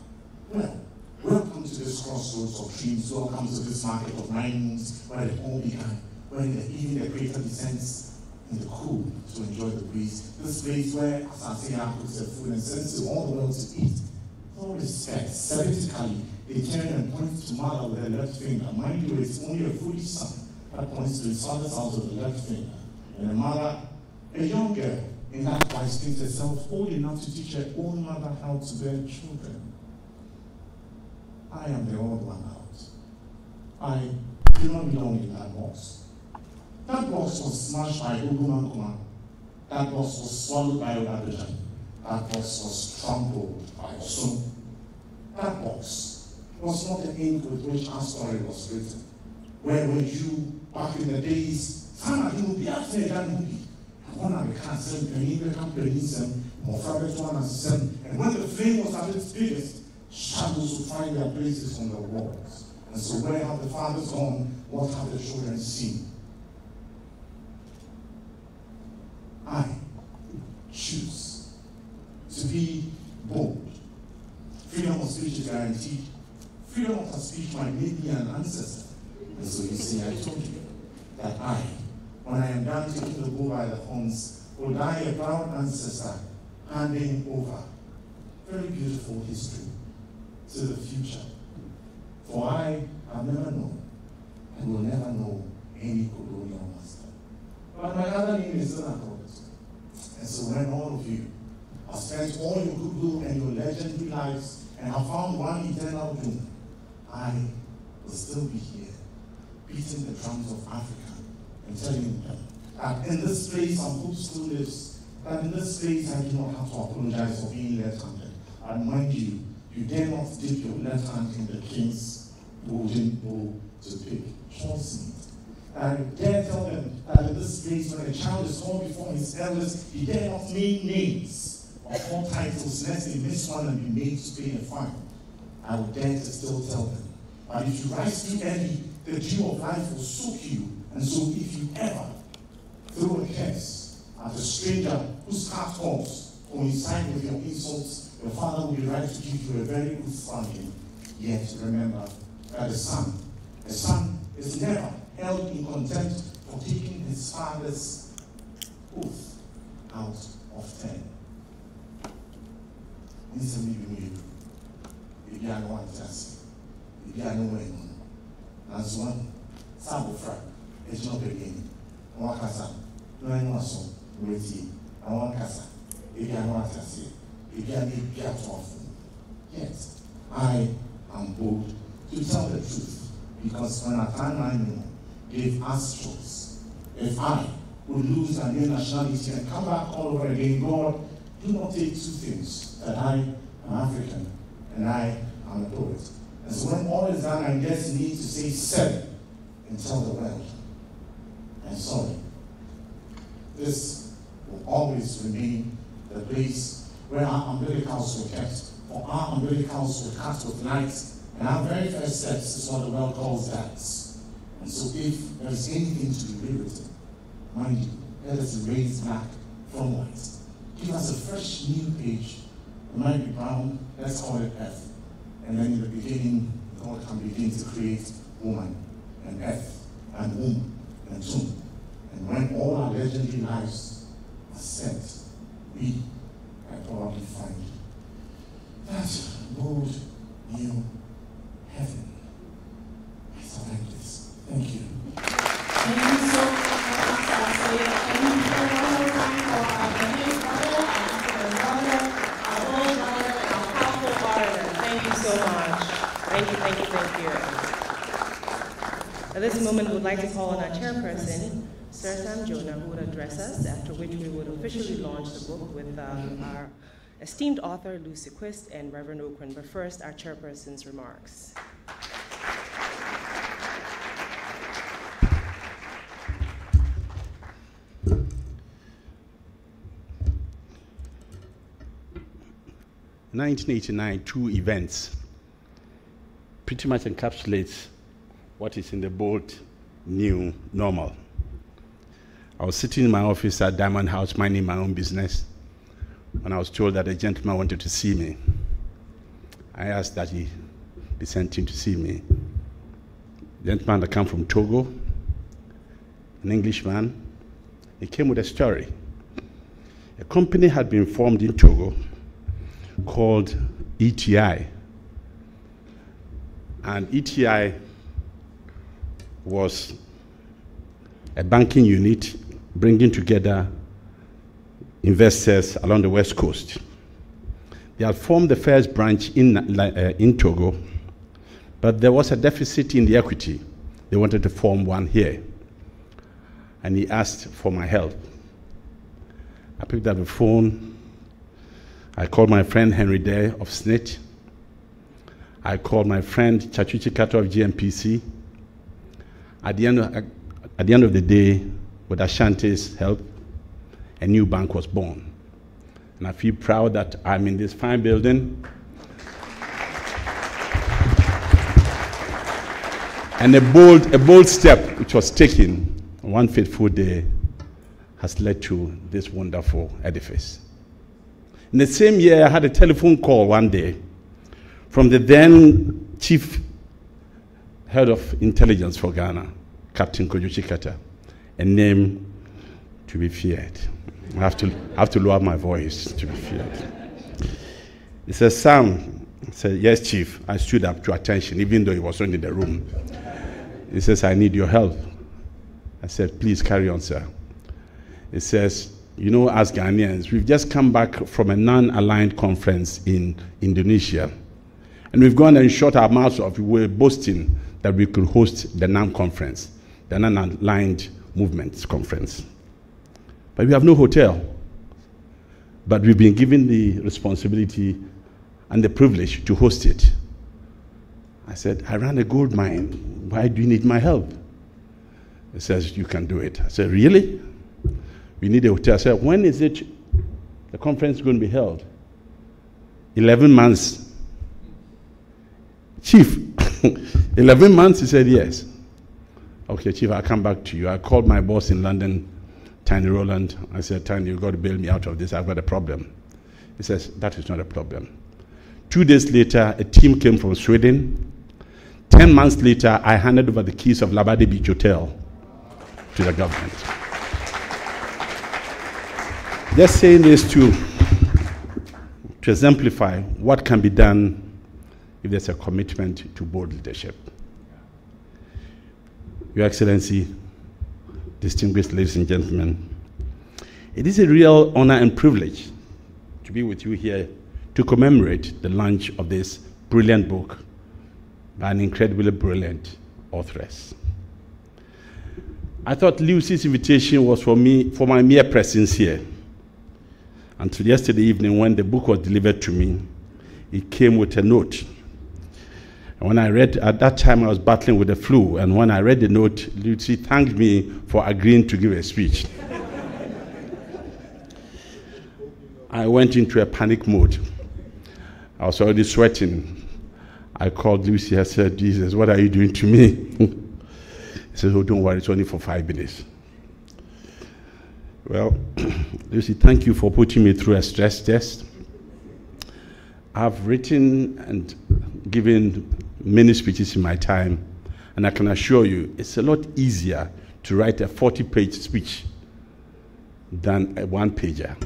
Well, welcome to this crossroads of dreams. Welcome to this market of minds where it all began, when the, even the creator descends the cool to enjoy the breeze. This place where Asante puts their food and sends to all the world to eat. With all respect, scientifically, they turn and point to mother with their left finger. Mind you, it's only a foolish son that points to his father's house with the left finger. And the mother, a young girl, in that wise thinks herself old enough to teach her own mother how to bear children. I am the old one out. I do not belong in that box. That box was smashed by Uguman Kuma. That box was swallowed by Obadojan. That box was trampled by Osun. That box was not the ink with which our story was written. Where were you back in the days? Sana you be there that movie. One of the cancer, and you become Penism, or Fabric one and seven. And when the flame was at its biggest, shadows would find their places on the walls. And so where have the fathers gone? What have the children seen? I choose to be bold. Freedom of speech is guaranteed. Freedom of speech might make me an ancestor, And so you see, I told you that I, when I am done taking the bull by the horns, will die a proud ancestor handing over very beautiful history to the future. For I have never known and will never know any colonial master. But my other name is Donald And so when all of you have spent all your goodwill and your legendary lives and have found one eternal doom, I will still be here, beating the drums of Africa and telling them that in this place some hope still lives, that in this place I do not have to apologize for being left-handed. And mind you, you dare not dip your left hand in the king's golden bowl to pick choice meat. And dare tell them that in this place, when a child is called before his elders, he dare not name names or call titles, lest they miss one and be made to pay a fine. I would dare to still tell them. But if you rise too early, the dew of life will soak you. And so if you ever throw a curse at a stranger whose heart calls coincide with your insults, your father will be right to give you a very good spanking. Yet remember that the son, the son is never held in contempt for taking his father's oath out of ten. Nsɛm bi mu yɛ ebi a no wante ase ebi a no wɔ anim nanso wɔn sɛ abofra egyina ɔbɛbi anim na wakasa na wɔn anim aso na wɔatie na wɔn kasa ebi a no wante ase ebi a no ebi ato afo yet I am bold to tell the truth because when a time I know us choice. If I would lose my new nationality and come back all over again, God, do not take two things that I am African and I am a poet. And so when all is done, I just need to say seven and tell the world, I'm sorry. This will always remain the place where our umbilicals were kept, or our umbilicals were cut with knives, and our very first steps is what the world calls dance. And so if there is anything to be rewritten, mind you, let us erase black from white. Give us a fresh new page. It might be brown, let's call it F. And then in the beginning, God can begin to create woman and F and womb and tomb. And when all our legendary lives are set, we can probably find that bold new heaven. I thought like this. Thank you. Thank you so much, Anastasia. And one more time for our Ghanaian brother, our African brother, our old brother, our powerful brother. Thank you so much. Thank you, thank you, thank you. At this moment, we would like to call on our chairperson, Sir Sam Jonah, who would address us, after which we would officially launch the book with um, our esteemed author, Lucy Quist, and Reverend Okran. But first, our chairperson's remarks. 1989, two events pretty much encapsulates what is in the bold new normal. I was sitting in my office at Diamond House minding my own business when I was told that a gentleman wanted to see me. I asked that he be sent in to see me. Gentleman that came from Togo, an Englishman, he came with a story. A company had been formed in Togo called ETI. And ETI was a banking unit bringing together investors along the West Coast. They had formed the first branch in, uh, in Togo, but there was a deficit in the equity. They wanted to form one here. And he asked for my help. I picked up the phone, I called my friend Henry Day of SSNIT. I called my friend Tsatsu Tsikata of GNPC. At the, end of, at the end of the day, with Ashanti's help, a new bank was born. And I feel proud that I'm in this fine building. And a bold, a bold step which was taken one fateful day has led to this wonderful edifice. In the same year, I had a telephone call one day from the then chief head of intelligence for Ghana, Captain Kojo Tsikata, a name to be feared. I have to, have to lower my voice to be feared. He says, Sam, I said, Yes, Chief. I stood up to attention, even though he wasn't in the room. He says, I need your help. I said, Please carry on, sir. He says, You know, as Ghanaians, we've just come back from a non aligned conference in Indonesia. And we've gone and shut our mouths off. We were boasting that we could host the NAM conference, the non aligned movements conference. But we have no hotel. But we've been given the responsibility and the privilege to host it. I said, I ran a gold mine. Why do you need my help? He says, You can do it. I said, Really? We need a hotel. I said, When is it the conference going to be held? 11 months. Chief, 11 months? He said, Yes. Okay, Chief, I'll come back to you. I called my boss in London, Tiny Rowland. I said, Tiny, you've got to bail me out of this. I've got a problem. He says, That is not a problem. Two days later, a team came from Sweden. Ten months later, I handed over the keys of Labadi Beach Hotel to the government. Just saying this to, to exemplify what can be done if there's a commitment to board leadership. Your Excellency, distinguished ladies and gentlemen, it is a real honor and privilege to be with you here to commemorate the launch of this brilliant book by an incredibly brilliant authoress. I thought Lucy's invitation was for me, for my mere presence here. Until yesterday evening, when the book was delivered to me, it came with a note. And when I read, at that time I was battling with the flu, and when I read the note, Lucy thanked me for agreeing to give a speech. I went into a panic mode. I was already sweating. I called Lucy. I said, Jesus, what are you doing to me? he said, Oh, don't worry, it's only for five minutes. Well, Lucy, thank you for putting me through a stress test. I've written and given many speeches in my time, and I can assure you it's a lot easier to write a 40 page speech than a one pager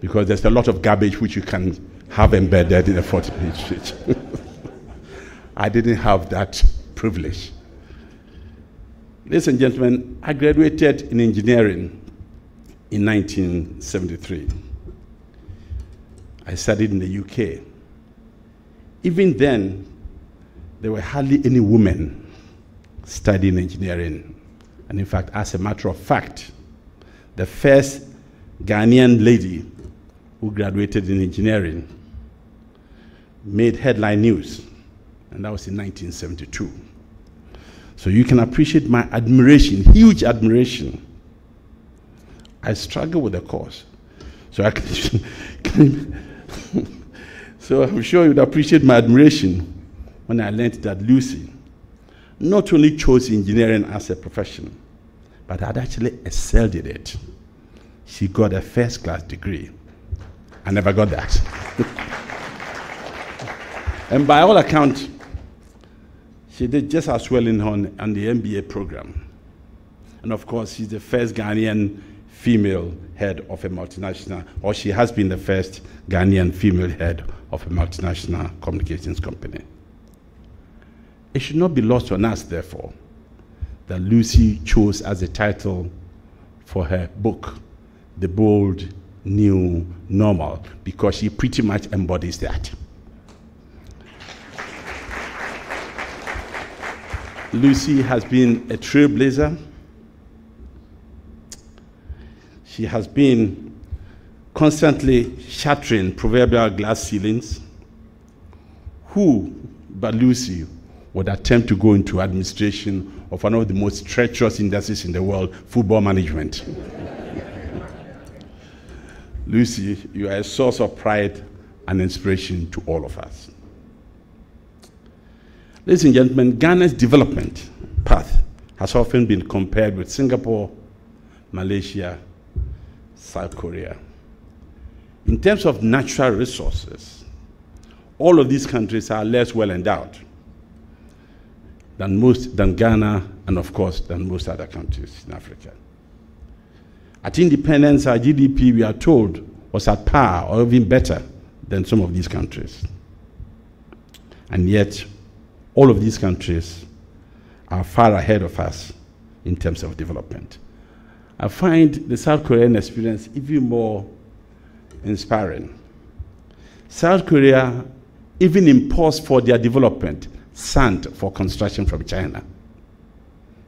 because there's a lot of garbage which you can have embedded in a 40 page speech. I didn't have that privilege. Ladies and gentlemen, I graduated in engineering in 1973. I studied in the UK. Even then, there were hardly any women studying engineering. And in fact, as a matter of fact, the first Ghanaian lady who graduated in engineering made headline news, and that was in 1972. So you can appreciate my admiration, huge admiration. I struggle with the course. So I can, so I'm sure you'd appreciate my admiration when I learned that Lucy not only chose engineering as a profession, but had actually excelled in it. She got a first class degree. I never got that. and by all accounts, she did just as well in on, on the MBA program. And of course, she's the first Ghanaian female head of a multinational, or she has been the first Ghanaian female head of a multinational communications company. It should not be lost on us, therefore, that Lucy chose as a title for her book, The Bold New Normal, because she pretty much embodies that. Lucy has been a trailblazer. She has been constantly shattering proverbial glass ceilings. Who but Lucy would attempt to go into administration of one of the most treacherous industries in the world, football management? Lucy, you are a source of pride and inspiration to all of us. Ladies and gentlemen, Ghana's development path has often been compared with Singapore, Malaysia, South Korea. In terms of natural resources, all of these countries are less well endowed. Than most, than Ghana, and of course, than most other countries in Africa. At independence, our GDP, we are told, was at par or even better than some of these countries. And yet, all of these countries are far ahead of us in terms of development. I find the South Korean experience even more inspiring. South Korea even imports for their development sand for construction from China.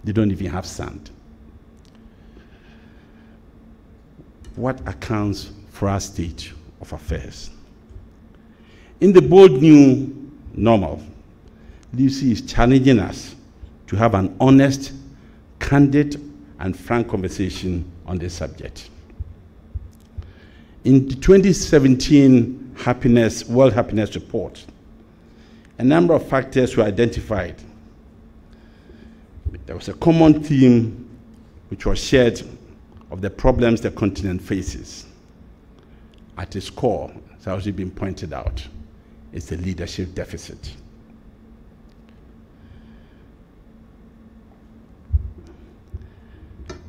They don't even have sand. What accounts for our state of affairs? In the bold new normal, Lucy is challenging us to have an honest, candid, and frank conversation on this subject. In the 2017 happiness, World Happiness Report, a number of factors were identified. There was a common theme which was shared of the problems the continent faces. At its core, as has already been pointed out, is the leadership deficit.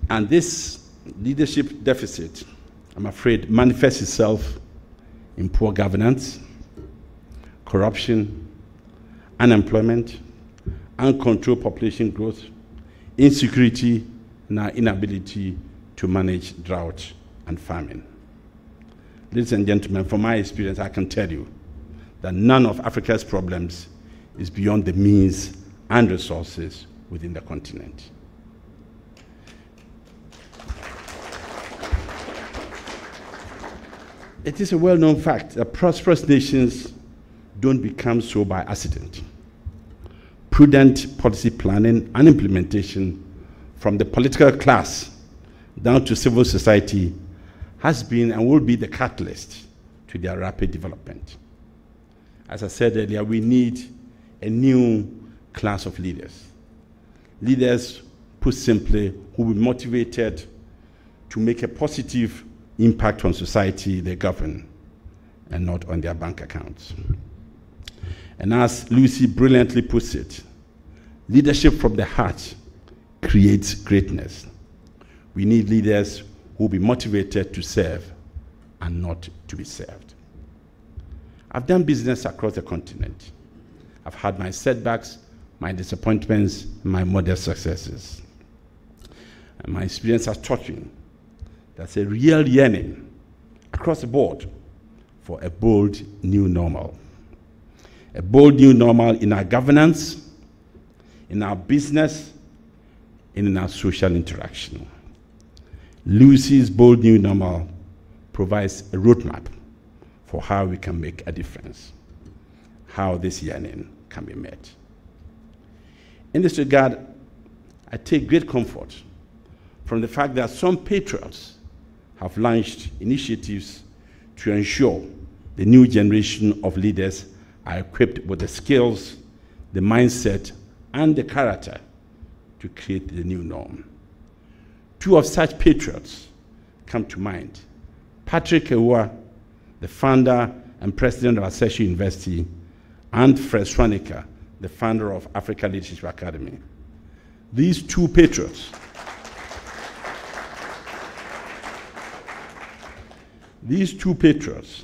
And this leadership deficit, I'm afraid, manifests itself in poor governance, corruption, unemployment, uncontrolled population growth, insecurity, and our inability to manage drought and famine. Ladies and gentlemen, from my experience, I can tell you that none of Africa's problems is beyond the means and resources within the continent. It is a well known fact that prosperous nations don't become so by accident. Prudent policy planning and implementation from the political class down to civil society has been and will be the catalyst to their rapid development. As I said earlier, we need a new class of leaders. Leaders, put simply, who will be motivated to make a positive impact on society they govern and not on their bank accounts. And as Lucy brilliantly puts it, leadership from the heart creates greatness. We need leaders who will be motivated to serve and not to be served. I've done business across the continent. I've had my setbacks, my disappointments, my modest successes. And my experience has taught me there's a real yearning across the board for a bold new normal. A bold new normal in our governance, in our business, and in our social interaction. Lucy's bold new normal provides a roadmap for how we can make a difference, how this yearning can be met. In this regard, I take great comfort from the fact that some patriots have launched initiatives to ensure the new generation of leaders are equipped with the skills, the mindset, and the character to create the new norm. Two of such patriots come to mind. Patrick Awuah, the founder and president of Ashesi University, and Fred Swaniker, the founder of Africa Leadership Academy. These two patriots These two patriots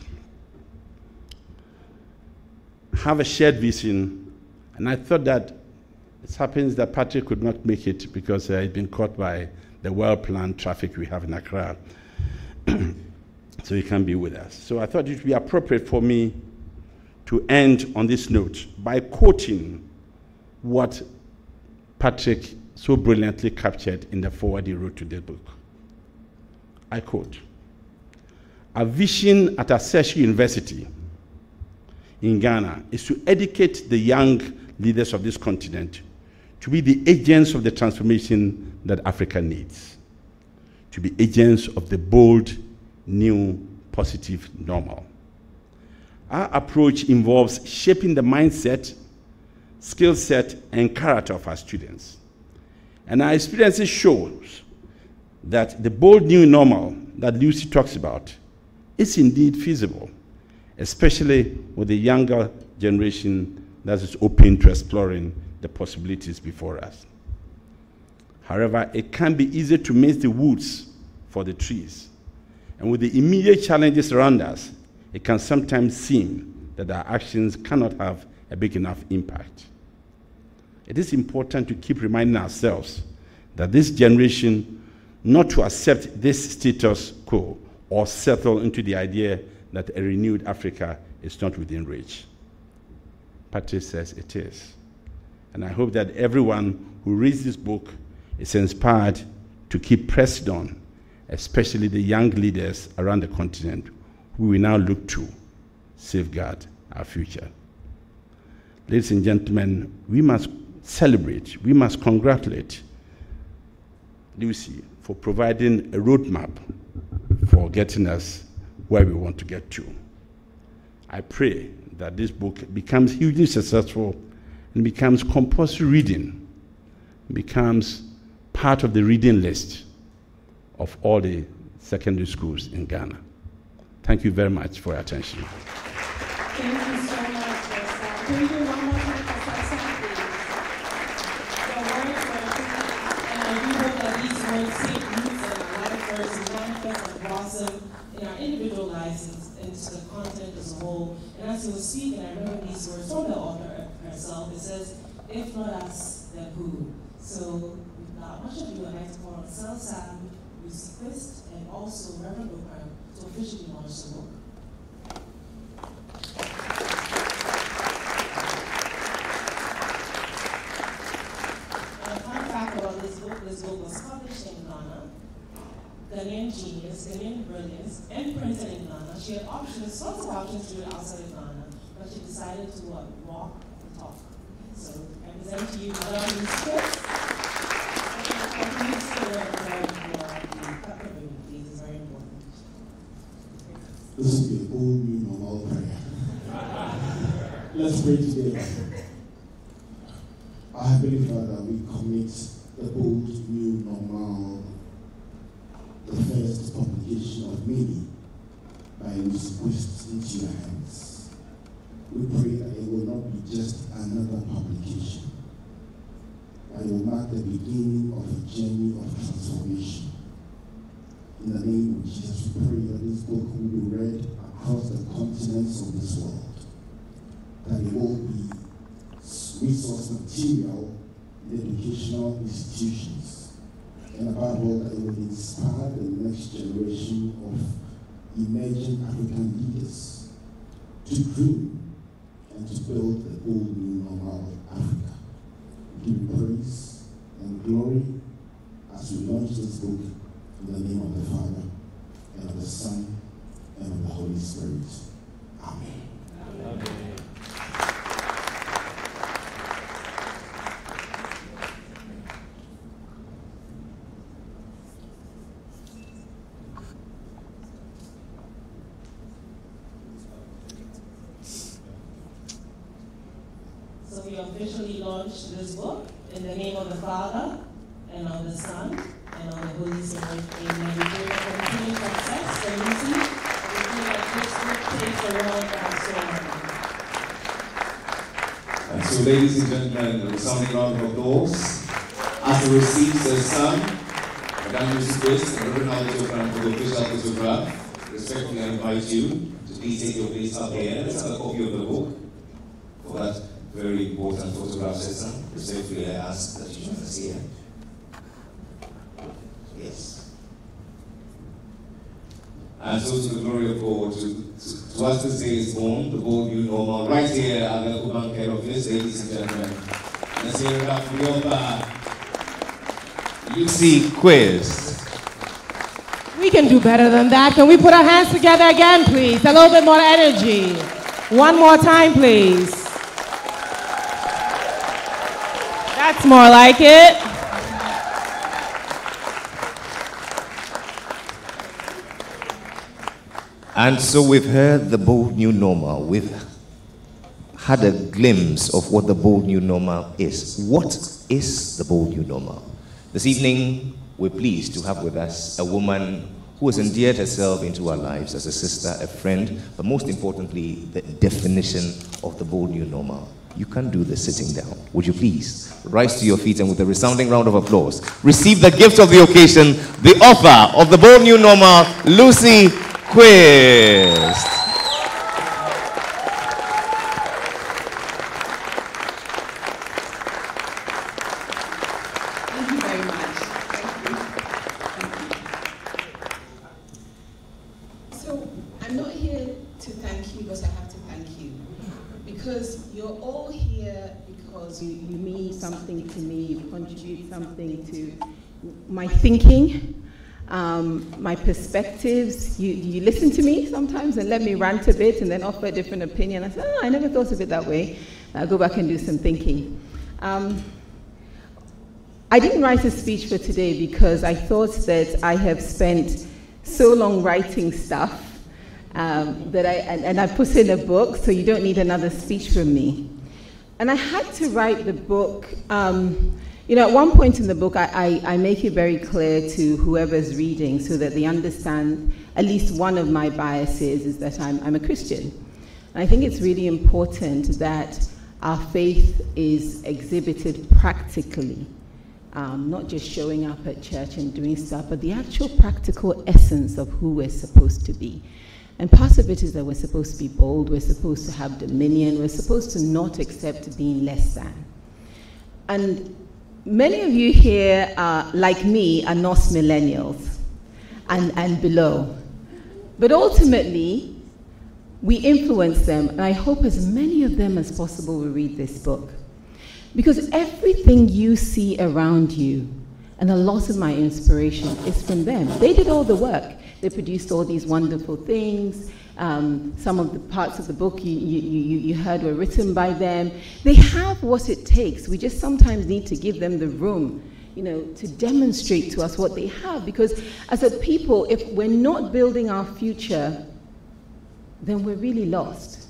have a shared vision, and I thought that it happens that Patrick could not make it because uh, he'd been caught by the well-planned traffic we have in Accra. so he can't be with us. So I thought it would be appropriate for me to end on this note by quoting what Patrick so brilliantly captured in the foreword he wrote to the book. I quote, a vision at Ashesi University in Ghana is to educate the young leaders of this continent to be the agents of the transformation that Africa needs, to be agents of the bold, new, positive normal. Our approach involves shaping the mindset, skill set, and character of our students. And our experiences shows that the bold new normal that Lucy talks about is indeed feasible, especially with the younger generation that is open to exploring the possibilities before us. However, it can be easy to miss the woods for the trees. And with the immediate challenges around us, it can sometimes seem that our actions cannot have a big enough impact. It is important to keep reminding ourselves that this generation not to accept this status quo or settle into the idea that a renewed Africa is not within reach. Patrice says it is. And I hope that everyone who reads this book is inspired to keep pressed on, especially the young leaders around the continent who we now look to safeguard our future. Ladies and gentlemen, we must celebrate, we must congratulate Lucy for providing a roadmap for getting us where we want to get to. I pray that this book becomes hugely successful and becomes compulsory reading, becomes part of the reading list of all the secondary schools in Ghana. Thank you very much for your attention. Thank you so much, Professor. Can do one more time for and I do hope that these blossom in our individual lives and into the content as a whole. And as you were speaking, I remember these words from the author herself. It says, if not us, then who? So without much ado, I'd like to call on Sel Sam, Lucy Quist, and also Reverend Booker to officially launch the book. And a fun fact about this book, this book was published in Ghana, Ghanaian genius, Ghanaian brilliance, and printed in Ghana. She had options, lots of options to do it outside of Ghana, but she decided to what, walk the talk. So I present to you Madame the important. This be a bold new normal prayer. Let's pray together. Our Heavenly Father, we commit the bold new normal, the first publication of many by Lucy Quist into your hands. We pray that it will not be just another publication, but it will mark the beginning of a journey of transformation. In the name of Jesus, we pray that this book will be read across the continents of this world, that it will be resource material in educational institutions, and above all, it will inspire the next generation of emerging African leaders to dream and to build a bold new normal Africa. We give you praise and glory as we launch this book in the name of the Father, and of the Son, and of the Holy Spirit. Amen. So we officially launched this book in the name of the Father, and of the Son, and of the Holy Spirit. Amen. We pray for continued success for Lucy. We pray that this book takes the world by storm. And so, ladies and gentlemen, a resounding round of applause as we receive the son, Madame Lucy Quist, and Reverend Albert Jofran for the official photograph. Respectfully, I invite you to please take your place up here. Let's have a copy of the book for that very important photograph session. Respectfully, I ask that you join us here. Yes. And the glory of God, to, to, to us this day is born, the bold new normal, right here at the Kuban Care Office, ladies and gentlemen. Let's hear it up for. Lucy Quist. We can do better than that. Can we put our hands together again, please? A little bit more energy. One more time, please. That's more like it. And so we've heard the bold new normal. We've had a glimpse of what the bold new normal is. What is the bold new normal? This evening, we're pleased to have with us a woman who has endeared herself into our lives as a sister, a friend, but most importantly, the definition of the bold new normal. You can't do this sitting down. Would you please rise to your feet and with a resounding round of applause, receive the gift of the occasion, the author of The Bold New Normal, Lucy Quist. Thank you very much. So I'm not here to thank you, but I have to thank you. Because you're all here because you, you mean something to me, you contribute something to my thinking, my perspectives. You, you listen to me sometimes and let me rant a bit and then offer a different opinion. I said, oh, I never thought of it that way. I'll go back and do some thinking. Um, I didn't write a speech for today because I thought that I have spent so long writing stuff um, that I, and, and I put in a book, so you don't need another speech from me. And I had to write the book. Um, you know, at one point in the book, I, I, I make it very clear to whoever's reading so that they understand at least one of my biases is that I'm, I'm a Christian. And I think it's really important that our faith is exhibited practically um, not just showing up at church and doing stuff, but the actual practical essence of who we're supposed to be. And part of it is that we're supposed to be bold, we're supposed to have dominion, we're supposed to not accept being less than. And many of you here, are, like me, are not millennials and, and below. But ultimately, we influence them, and I hope as many of them as possible will read this book. Because everything you see around you, and a lot of my inspiration is from them. They did all the work. They produced all these wonderful things. Um, some of the parts of the book you, you, you, heard were written by them. They have what it takes. We just sometimes need to give them the room you know, to demonstrate to us what they have. Because as a people, if we're not building our future, then we're really lost.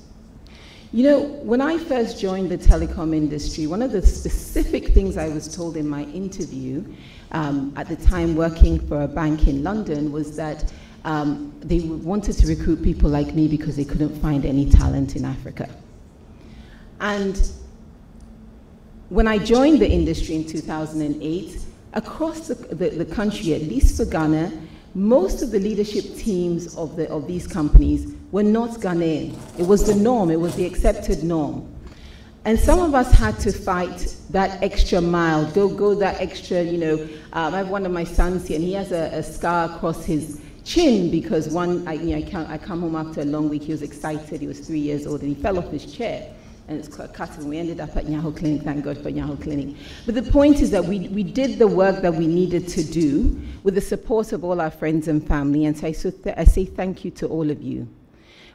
You know, when I first joined the telecom industry, one of the specific things I was told in my interview, um, at the time working for a bank in London, was that um, they wanted to recruit people like me because they couldn't find any talent in Africa. And when I joined the industry in 2008, across the, the, the country, at least for Ghana, most of the leadership teams of, the, of these companies were not Ghanaian. It was the norm, it was the accepted norm. And some of us had to fight that extra mile, go, go that extra, you know. Um, I have one of my sons here, and he has a, a scar across his chin because one, I, you know, I, come, I come home after a long week, he was excited, he was three years old, and he fell off his chair and it's cut and we ended up at Nyaho Clinic, thank God for Nyaho Clinic. But the point is that we, we did the work that we needed to do with the support of all our friends and family, and so I, so th- I say thank you to all of you.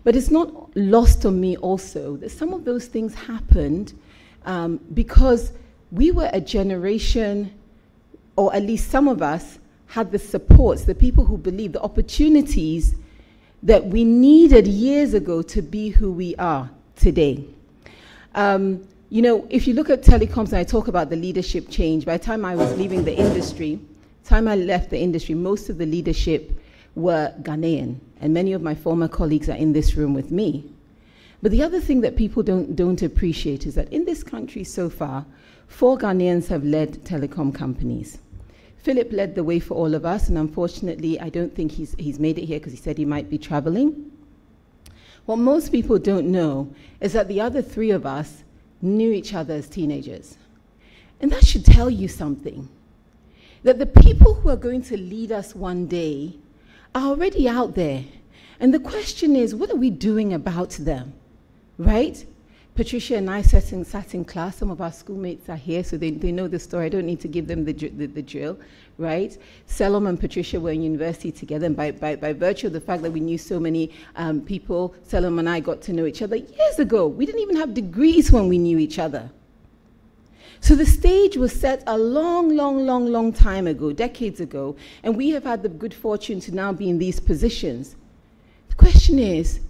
But it's not lost on me also that some of those things happened um, because we were a generation, or at least some of us, had the supports, the people who believed, the opportunities that we needed years ago to be who we are today. Um, you know, if you look at telecoms and I talk about the leadership change, by the time I was leaving the industry, time I left the industry, most of the leadership were Ghanaian, and many of my former colleagues are in this room with me. But the other thing that people don't, don't appreciate is that in this country so far, four Ghanaians have led telecom companies. Philip led the way for all of us, and unfortunately, I don't think he's, he's made it here because he said he might be traveling. What most people don't know is that the other three of us knew each other as teenagers. And that should tell you something. That the people who are going to lead us one day are already out there. And the question is, what are we doing about them? Right? Patricia and I sat in, sat in class. Some of our schoolmates are here, so they, they know the story. I don't need to give them the, the, the drill, right? Selom and Patricia were in university together, and by, by, by virtue of the fact that we knew so many um, people, Selom and I got to know each other years ago. We didn't even have degrees when we knew each other. So the stage was set a long, long, long, long time ago, decades ago, and we have had the good fortune to now be in these positions. The question is,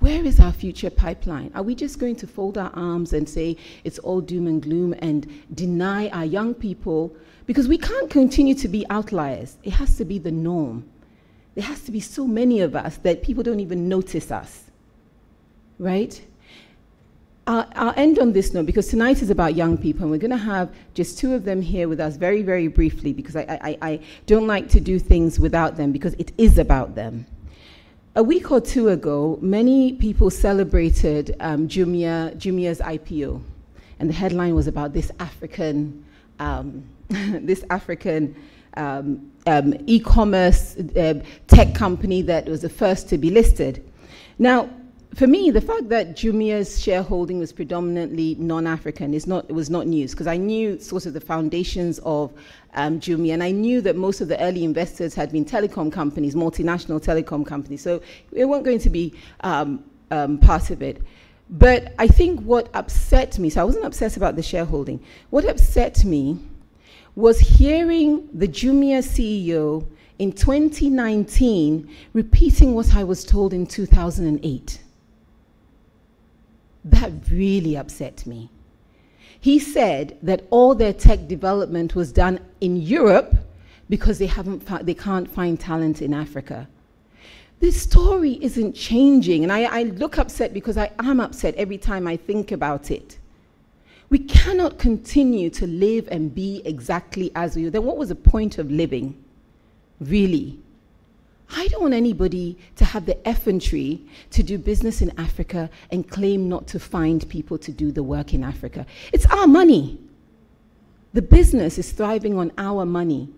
where is our future pipeline? Are we just going to fold our arms and say it's all doom and gloom and deny our young people? Because we can't continue to be outliers. It has to be the norm. There has to be so many of us that people don't even notice us. Right? I'll, end on this note because tonight is about young people, and we're going to have just two of them here with us very, very briefly because I, I, I don't like to do things without them because it is about them. A week or two ago, many people celebrated um, Jumia, Jumia's IPO, and the headline was about this African, um, this African um, um e-commerce uh, tech company that was the first to be listed. Now, for me, the fact that Jumia's shareholding was predominantly non-African is not it was not news because I knew sort of the foundations of um, Jumia, and I knew that most of the early investors had been telecom companies, multinational telecom companies, so it weren't going to be um, um, part of it. But I think what upset me, so I wasn't upset about the shareholding. What upset me was hearing the Jumia CEO in 2019 repeating what I was told in 2008. That really upset me. He said that all their tech development was done in Europe because they, haven't they can't find talent in Africa. This story isn't changing, and I, I look upset because I am upset every time I think about it. We cannot continue to live and be exactly as we were. Then what was the point of living? Really? I don't want anybody to have the effrontery to do business in Africa and claim not to find people to do the work in Africa. It's our money. The business is thriving on our money,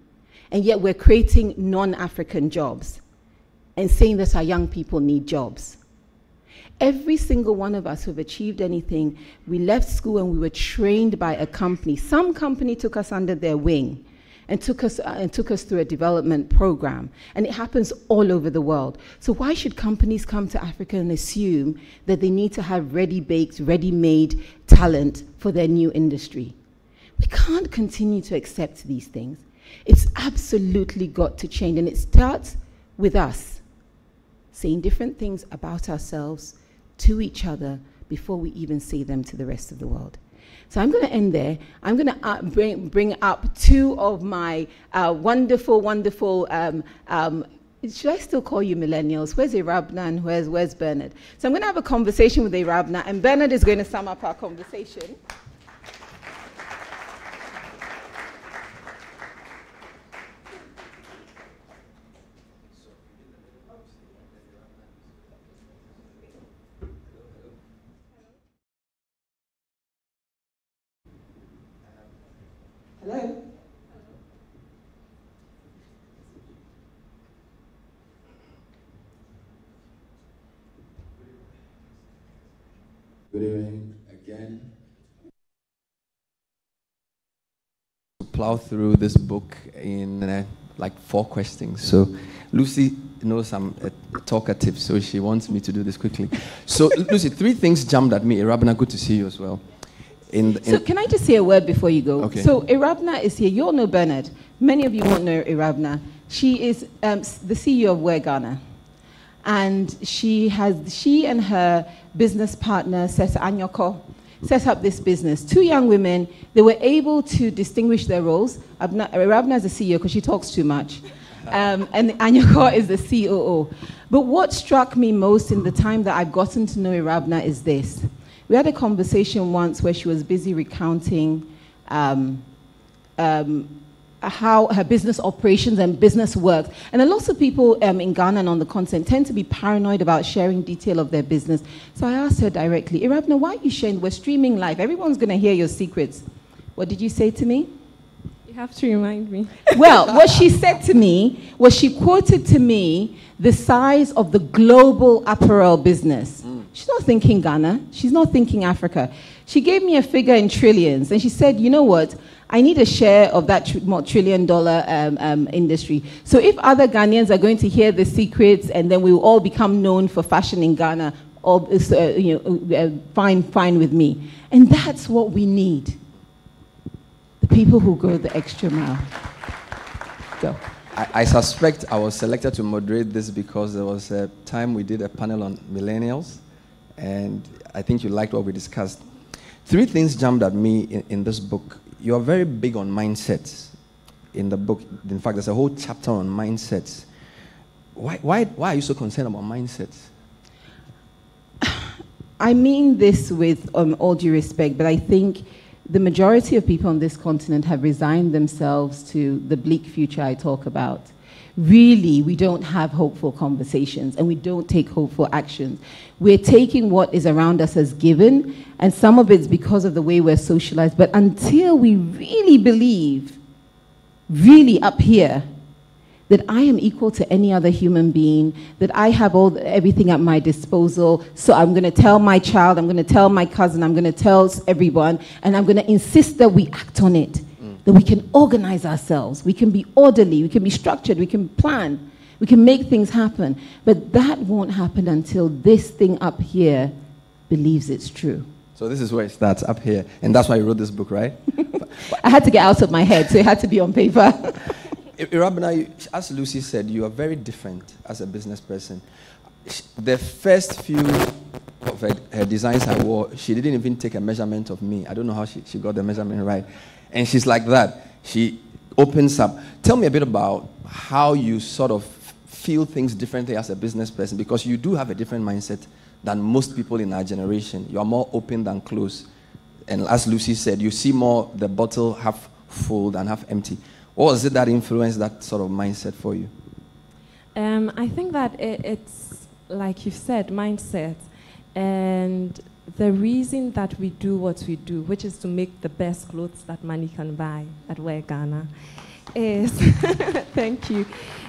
and yet we're creating non African jobs and saying that our young people need jobs. Every single one of us who have achieved anything, we left school and we were trained by a company. Some company took us under their wing and took us, uh, and took us through a development program. And it happens all over the world. So why should companies come to Africa and assume that they need to have ready-baked, ready-made talent for their new industry? We can't continue to accept these things. It's absolutely got to change. And it starts with us saying different things about ourselves to each other before we even say them to the rest of the world. So I'm going to end there. I'm going to uh, bring, bring up two of my uh, wonderful, wonderful. Um, um, should I still call you millennials? Where's Irabna and where's, where's Bernard? So I'm going to have a conversation with Irabna, and Bernard is going to sum up our conversation. Hello? Good evening again. Plow through this book in uh, like four questions. So Lucy knows I'm a talkative, so she wants me to do this quickly. So Lucy, three things jumped at me. Irabna, good to see you as well. In, in so can I just say a word before you go? Okay. So Irabna is here. You all know Bernard. Many of you won't know Irabna. She is um, the CEO of Wear Ghana. And she has she and her business partner, Sesa Anyoko, set up this business. Two young women, they were able to distinguish their roles. Irabna is the CEO because she talks too much. Um, and Anyoko is the COO. But what struck me most in the time that I've gotten to know Irabna is this we had a conversation once where she was busy recounting um, um, how her business operations and business works. And a lot of people um, in Ghana and on the continent tend to be paranoid about sharing detail of their business. So I asked her directly, Irabna, why are you sharing? We're streaming live. Everyone's going to hear your secrets. What did you say to me? You have to remind me. well, what she said to me was she quoted to me the size of the global apparel business. Mm. She's not thinking Ghana. She's not thinking Africa. She gave me a figure in trillions, and she said, you know what? I need a share of that tr- trillion dollar um, um, industry. So if other Ghanaians are going to hear the secrets and then we will all become known for fashion in Ghana, all, uh, you know, uh, fine, fine with me. And that's what we need. People who go the extra mile. Go. I, I suspect I was selected to moderate this because there was a time we did a panel on millennials and I think you liked what we discussed. Three things jumped at me in, in this book. You're very big on mindsets in the book. In fact, there's a whole chapter on mindsets. Why, why, why are you so concerned about mindsets? I mean this with um, all due respect, but I think the majority of people on this continent have resigned themselves to the bleak future I talk about. Really, we don't have hopeful conversations and we don't take hopeful actions. We're taking what is around us as given, and some of it's because of the way we're socialized. But until we really believe, really up here, that I am equal to any other human being, that I have all everything at my disposal. So I'm going to tell my child, I'm going to tell my cousin, I'm going to tell everyone, and I'm going to insist that we act on it. Mm. That we can organize ourselves, we can be orderly, we can be structured, we can plan, we can make things happen. But that won't happen until this thing up here believes it's true. So this is where it starts up here, and that's why you wrote this book, right? I had to get out of my head, so it had to be on paper. Irabena, as Lucy said, you are very different as a business person. The first few of her, her, designs I wore, she didn't even take a measurement of me. I don't know how she, she got the measurement right. And she's like that. She opens up. Tell me a bit about how you sort of feel things differently as a business person because you do have a different mindset than most people in our generation. You are more open than closed. And as Lucy said, you see more the bottle half full than half empty. What was it that influenced that sort of mindset for you? Um, I think that it, it's, like you've said, mindset. And the reason that we do what we do, which is to make the best clothes that money can buy at Wear Ghana, is, thank you,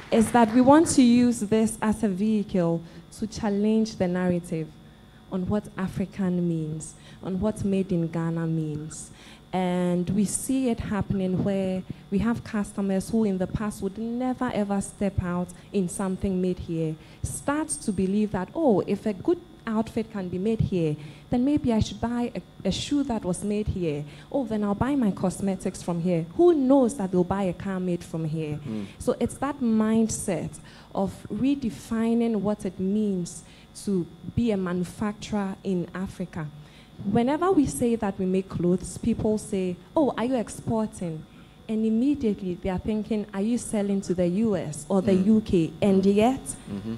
is that we want to use this as a vehicle to challenge the narrative on what African means, on what made in Ghana means. And we see it happening where we have customers who in the past would never ever step out in something made here, start to believe that, oh, if a good outfit can be made here, then maybe I should buy a, a, shoe that was made here. Oh, then I'll buy my cosmetics from here. Who knows that they'll buy a car made from here? Mm. So it's that mindset of redefining what it means to be a manufacturer in Africa whenever we say that we make clothes, people say, Oh, are you exporting? And immediately they are thinking, Are you selling to the US or the mm. UK? And yet, mm-hmm.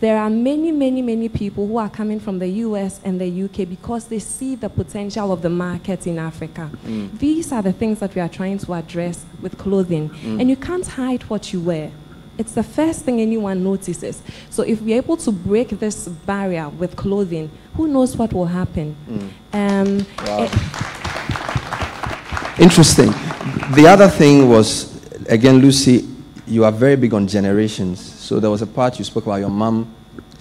there are many, many, many people who are coming from the US and the UK because they see the potential of the market in Africa. Mm. These are the things that we are trying to address with clothing. Mm. And you can't hide what you wear. It's the first thing anyone notices. So if we're able to break this barrier with clothing, who knows what will happen? Mm. Um, wow. Interesting. The other thing was, again, Lucy, you are very big on generations. So there was a part you spoke about your mom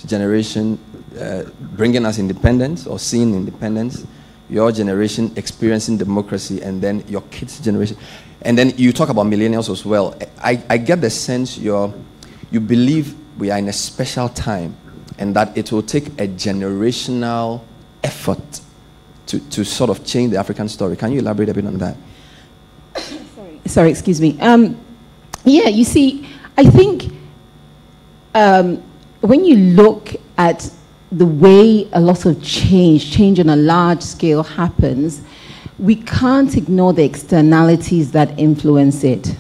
generation uh, bringing us independence or seeing independence, your generation experiencing democracy, and then your kids' generation. And then you talk about millennials as well. I, I get the sense you're, you believe we are in a special time and that it will take a generational effort to, to sort of change the African story. Can you elaborate a bit on that? Sorry, Sorry excuse me. Um, yeah, you see, I think um, when you look at the way a lot of change, change on a large scale happens, we can't ignore the externalities that influence it.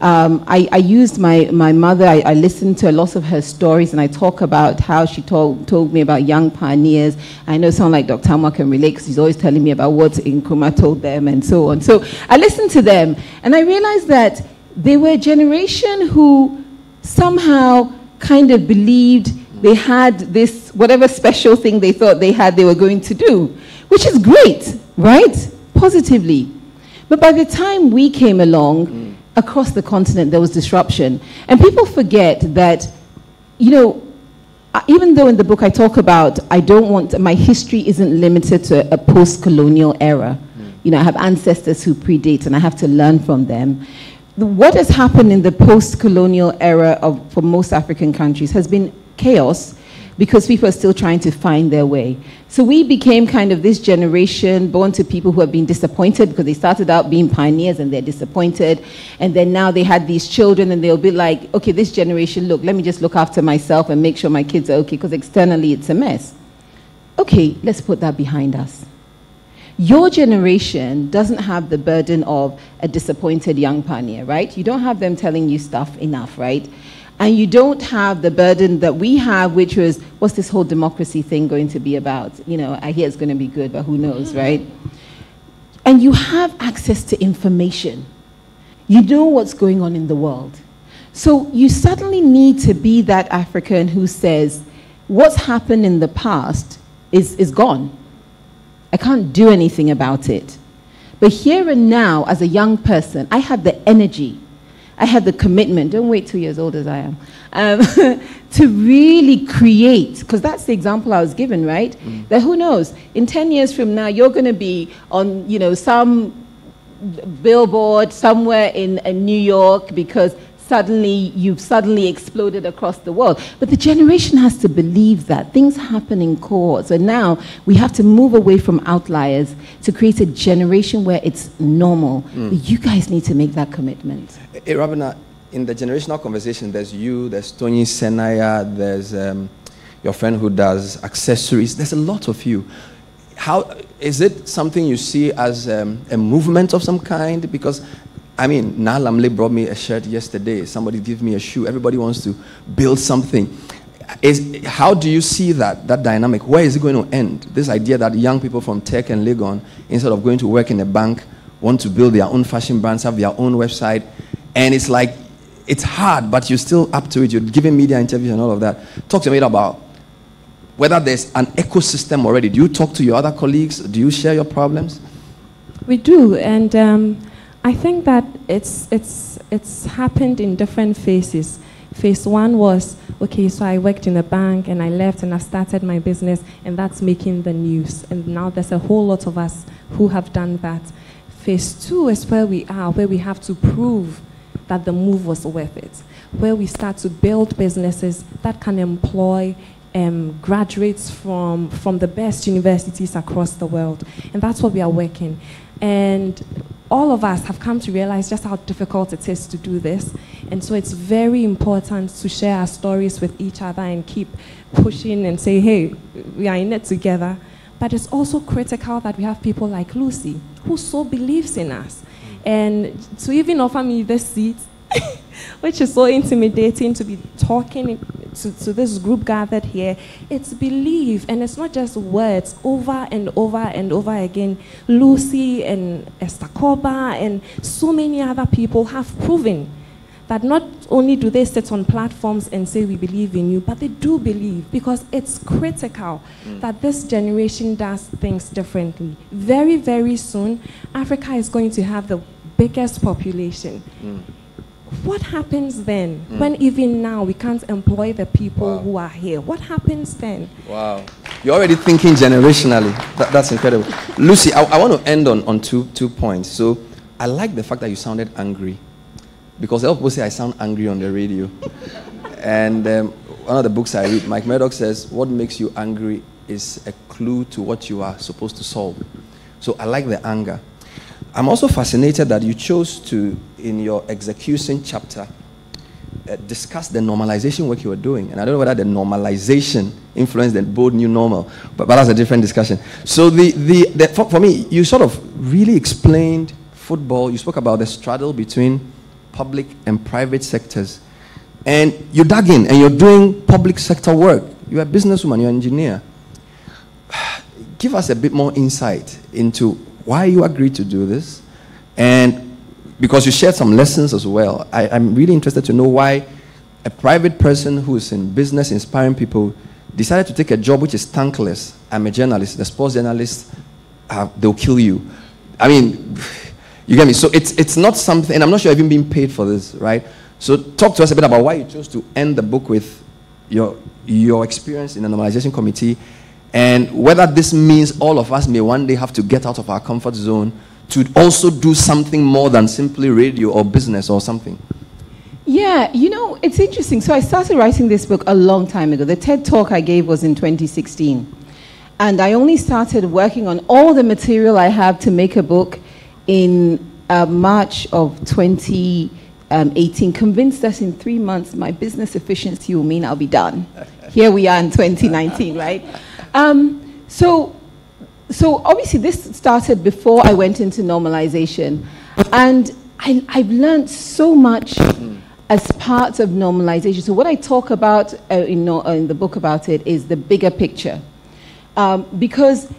Um, I, I, used my, my mother, I, I, listened to a lot of her stories, and I talk about how she told, told me about young pioneers. I know someone like Dr. Awuah can relate because he's always telling me about what Nkrumah told them and so on. So I listened to them, and I realized that they were a generation who somehow kind of believed they had this, whatever special thing they thought they had, they were going to do, which is great, right? positively. But by the time we came along, mm. across the continent, there was disruption. And people forget that, you know, even though in the book I talk about, I don't want, my history isn't limited to a post colonial era. Mm. You know, I have ancestors who predate and I have to learn from them. what has happened in the post colonial era of, for most African countries has been chaos because people are still trying to find their way. So we became kind of this generation born to people who have been disappointed because they started out being pioneers and they're disappointed. And then now they had these children and they'll be like, okay, this generation, look, let me just look after myself and make sure my kids are okay because externally it's a mess. Okay, let's put that behind us. Your generation doesn't have the burden of a disappointed young pioneer, right? You don't have them telling you stuff enough, right? And you don't have the burden that we have, which was, what's this whole democracy thing going to be about? You know, I hear it's going to be good, but who knows, mm-hmm. right? And you have access to information. You know what's going on in the world. So you suddenly need to be that African who says, what's happened in the past is, is gone. I can't do anything about it. But here and now, as a young person, I have the energy, I had the commitment, don't wait two years old as I am, um, to really create, because that's the example I was given, right? Mm. That who knows, in 10 years from now, you're going to be on, you know, some billboard somewhere in, in New York because suddenly you've suddenly exploded across the world. But the generation has to believe that things happen in cohorts. And now we have to move away from outliers to create a generation where it's normal. Mm. But you guys need to make that commitment. Hey, Rabina, in the generational conversation, there's you, there's Tony Senaya, there's um, your friend who does accessories. There's a lot of you. How is it something you see as um, a movement of some kind? Because I mean, Nalamle brought me a shirt yesterday. Somebody gave me a shoe. Everybody wants to build something. Is, how do you see that, that dynamic? Where is it going to end? This idea that young people from tech and Legon, instead of going to work in a bank, want to build their own fashion brands, have their own website. And it's like, it's hard, but you're still up to it. You're giving media interviews and all of that. Talk to me about whether there's an ecosystem already. Do you talk to your other colleagues? Do you share your problems? We do. And um, I think that it's, it's, it's happened in different phases. Phase one was, okay, so I worked in a bank and I left and I started my business and that's making the news. And now there's a whole lot of us who have done that. Phase two is where we are, where we have to prove that the move was worth it, where we start to build businesses that can employ um, graduates from, from the best universities across the world. And that's what we are working. And all of us have come to realize just how difficult it is to do this. And so it's very important to share our stories with each other and keep pushing and say, hey, we are in it together. But it's also critical that we have people like Lucy, who so believes in us. And to even offer me this seat, which is so intimidating to be talking to, to this group gathered here, it's belief, and it's not just words over and over and over again. Lucy and Esther Cobbah and so many other people have proven that not only do they sit on platforms and say we believe in you, but they do believe because it's critical mm. that this generation does things differently. Very, very soon, Africa is going to have the biggest population. Mm what happens then mm. when even now we can't employ the people wow. who are here? What happens then? Wow. You're already thinking generationally. That, that's incredible. Lucy, I, I, want to end on, on two, two points. So I like the fact that you sounded angry because a lot of people say I sound angry on the radio. and um, one of the books I read, Mike Murdock says, What makes you angry is a clue to what you are supposed to solve. So I like the anger. I'm also fascinated that you chose to, in your execution chapter, uh, discuss the normalization work you were doing. And I don't know whether the normalization influenced the bold new normal, but, but that's a different discussion. So, the, the, the for, for me, you sort of really explained football. You spoke about the straddle between public and private sectors. And you dug in and you're doing public sector work. You're a businesswoman, you're an engineer. Give us a bit more insight into why you agreed to do this, and because you shared some lessons as well. I, I'm really interested to know why a private person who is in business inspiring people decided to take a job which is thankless. I'm a journalist, the sports journalist, uh, they'll kill you. I mean, you get me? So it's, it's not something, and I'm not sure I've even been paid for this, right? So talk to us a bit about why you chose to end the book with your, your experience in the normalization committee and whether this means all of us may one day have to get out of our comfort zone to also do something more than simply radio or business or something. Yeah, you know, it's interesting. So I started writing this book a long time ago. The TED talk I gave was in 2016. And I only started working on all the material I have to make a book in uh, March of 2018, convinced that in three months my business efficiency will mean I'll be done. Here we are in 2019, right? Um, so, so obviously this started before I went into normalization. And I, I've learned so much as part of normalization. So what I talk about uh, in, uh, in the book about it is the bigger picture. Um, because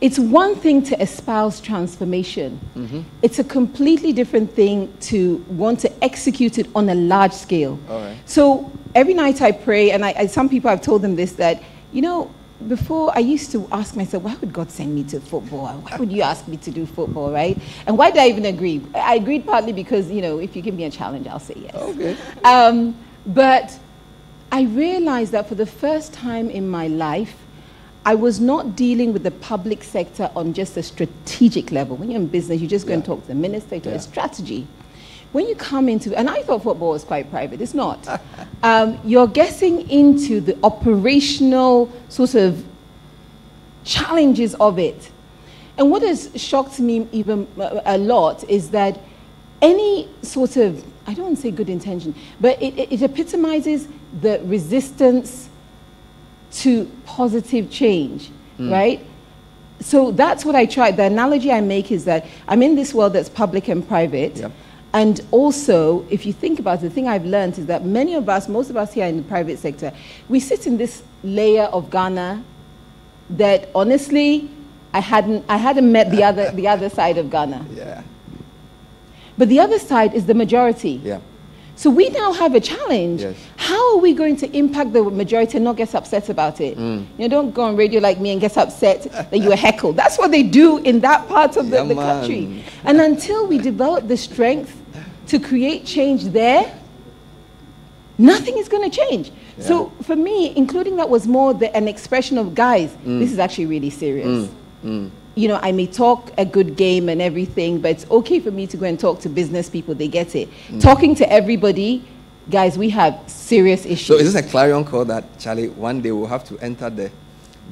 it's one thing to espouse transformation. Mhm. It's a completely different thing to want to execute it on a large scale. All right. So every night I pray, and I, I, some people I've told them this that, you know, before I used to ask myself, why would God send me to football? Why would you ask me to do football, right? And why did I even agree? I agreed partly because, you know, if you give me a challenge, I'll say yes. Okay. Um, but I realized that for the first time in my life, I was not dealing with the public sector on just a strategic level. When you're in business, you just go and talk to the minister, to Yeah. a strategy. When you come into, and I thought football was quite private, it's not. um, you're getting into the operational sort of challenges of it. And what has shocked me even uh, a lot is that any sort of, I don't want to say good intention, but it, it, it epitomizes the resistance to positive change, Mm. right? So that's what I try. The analogy I make is that I'm in this world that's public and private. And also, if you think about it, the thing I've learned is that many of us, most of us here in the private sector, we sit in this layer of Ghana that honestly, I hadn't, I hadn't met the other, the other side of Ghana. Yeah. But the other side is the majority. Yeah. So we now have a challenge. Yes. How are we going to impact the majority and not get upset about it? Mm. You know, don't go on radio like me and get upset that you were heckled. That's what they do in that part of the, Yeah, the man. country. And until we develop the strength to create change there, nothing is going to change. So for me, including that was more the, an expression of guys, Mm. this is actually really serious Mm. Mm. you know, I may talk a good game and everything, but it's okay for me to go and talk to business people. They get it. Mm. Talking to everybody, guys, we have serious issues. So is this a clarion call that Charlie one day we'll have to enter the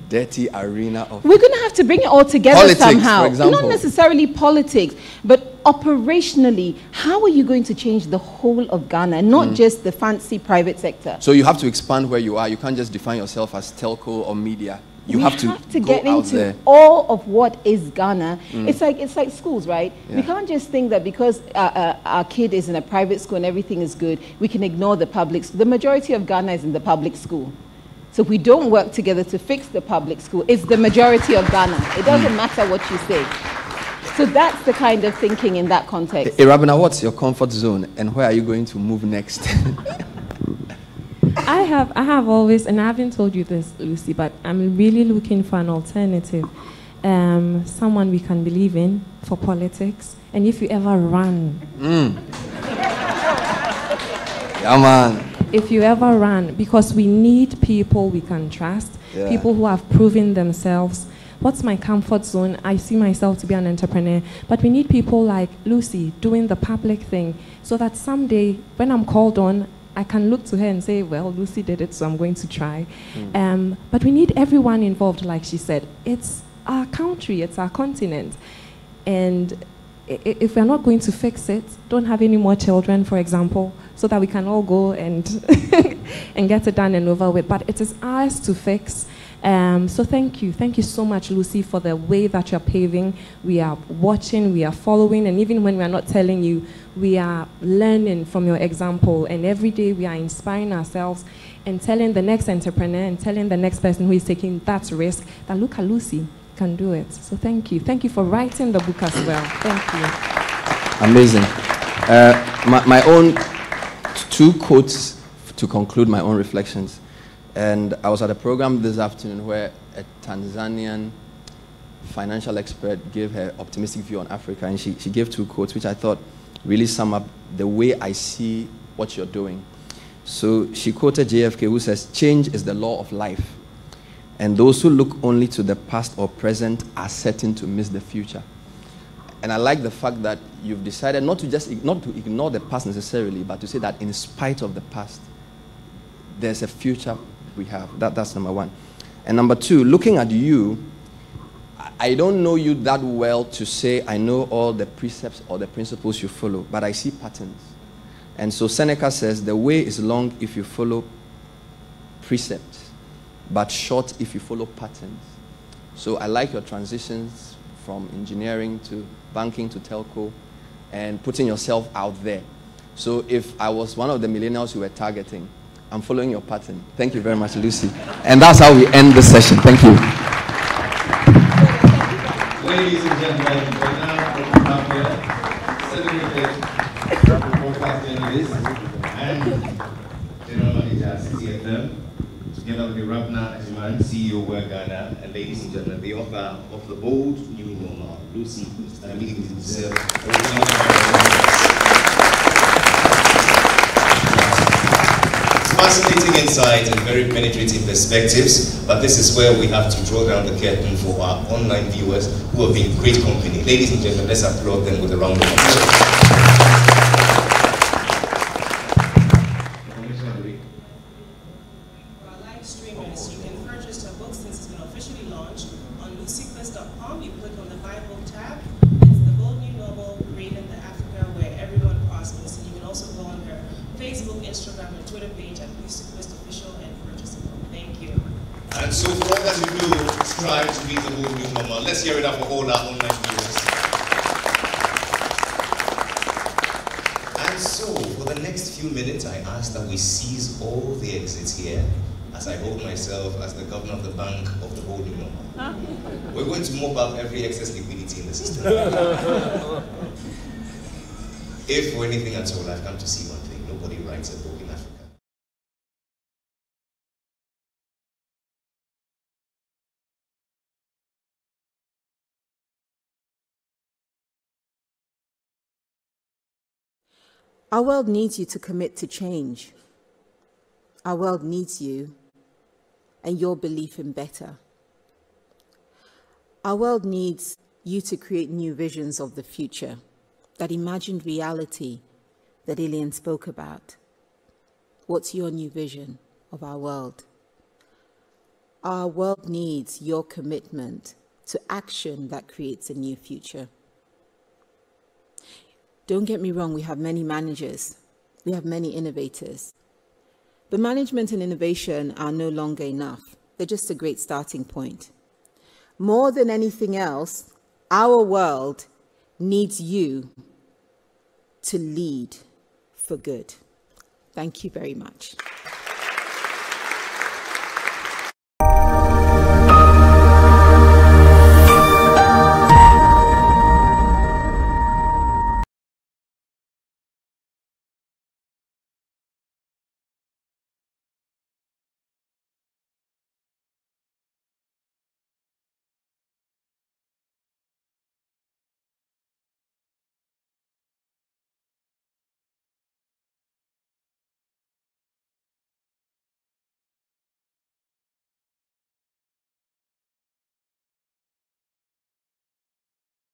dirty arena of We're going to have to bring it all together Politics, somehow. Not necessarily politics, but operationally, how are you going to change the whole of Ghana, not Mm. just the fancy private sector? So you have to expand where you are. You can't just define yourself as telco or media. You we have to, to go get out into there. all of what is Ghana. Mm. It's like it's like schools, right? We can't just think that because uh, uh, our kid is in a private school and everything is good, we can ignore the public. The majority of Ghana is in the public school. So if we don't work together to fix the public school, it's the majority of Ghana. It doesn't matter what you say. So that's the kind of thinking in that context. Hey, Rabina, what's your comfort zone and where are you going to move next? I have, I have always, and I haven't told you this, Lucy, but I'm really looking for an alternative, um, someone we can believe in for politics. And if you ever run, mm. Yeah, man. if you ever run, because we need people we can trust, Yeah. people who have proven themselves. What's my comfort zone? I see myself to be an entrepreneur, but we need people like Lucy doing the public thing so that someday when I'm called on, I can look to her and say, Well, Lucy did it, so I'm going to try. Mm. Um, but we need everyone involved, like she said. It's our country, it's our continent. And if we're not going to fix it, don't have any more children, for example, so that we can all go and and get it done and over with. But it is ours to fix. Um, so thank you, thank you so much, Lucy, for the way that you're paving. We are watching, we are following, and even when we are not telling you, we are learning from your example. And every day we are inspiring ourselves and telling the next entrepreneur and telling the next person who is taking that risk that look at Lucy can do it. So thank you, thank you for writing the book as well. Thank you. Amazing. Uh, my, my own two quotes to conclude my own reflections. And I was at a program this afternoon where a Tanzanian financial expert gave her optimistic view on Africa, and she, she gave two quotes which I thought really sum up the way I see what you're doing. So she quoted JFK, who says, Change is the law of life, and those who look only to the past or present are certain to miss the future. And I like the fact that you've decided not to just not to ignore the past necessarily, but to say that in spite of the past, there's a future we have. That, that's number one. And number two, looking at you, I- I don't know you that well to say I know all the precepts or the principles you follow, but I see patterns. And so Seneca says the way is long if you follow precepts, but short if you follow patterns. So I like your transitions from engineering to banking to telco and putting yourself out there. So if I was one of the millennials you were targeting, I'm following your pattern. Thank you very much, Lucy. And that's how we end the session. Thank you. Ladies and gentlemen, we're now open up here, celebrated broadcast journalist and general manager Citi FM, the Rabna Ajiman, CEO of Ghana, and ladies and gentlemen, the author of The Bold New Normal, Lucy, with fascinating insights and very penetrating perspectives, but this is where we have to draw down the curtain for our online viewers who have been great company. Ladies and gentlemen, let's applaud them with a round of applause. For our live streamers, you can purchase her book since it's been officially launched on lucyquist.com. You click on the Bible tab. It's the bold new normal created the Africa where everyone prospers. And you can also go on her Facebook, Instagram, and Twitter page at Lucy Quist Official and purchase the book. Thank you. And so for all that you do, strive to be the whole new normal. Let's hear it up for all our online viewers. And so, for the next few minutes, I ask that we seize all the exits here as I hold myself as the governor of the bank of the whole new normal. We're going to mop up every excess liquidity in the system. If for anything at all, I've come to see one thing. Nobody writes a book in Africa. Our world needs you to commit to change. Our world needs you and your belief in better. Our world needs you to create new visions of the future, that imagined reality that Ilian spoke about. What's your new vision of our world? Our world needs your commitment to action that creates a new future. Don't get me wrong, we have many managers, we have many innovators. But management and innovation are no longer enough. They're just a great starting point. More than anything else, our world needs you to lead for good. Thank you very much.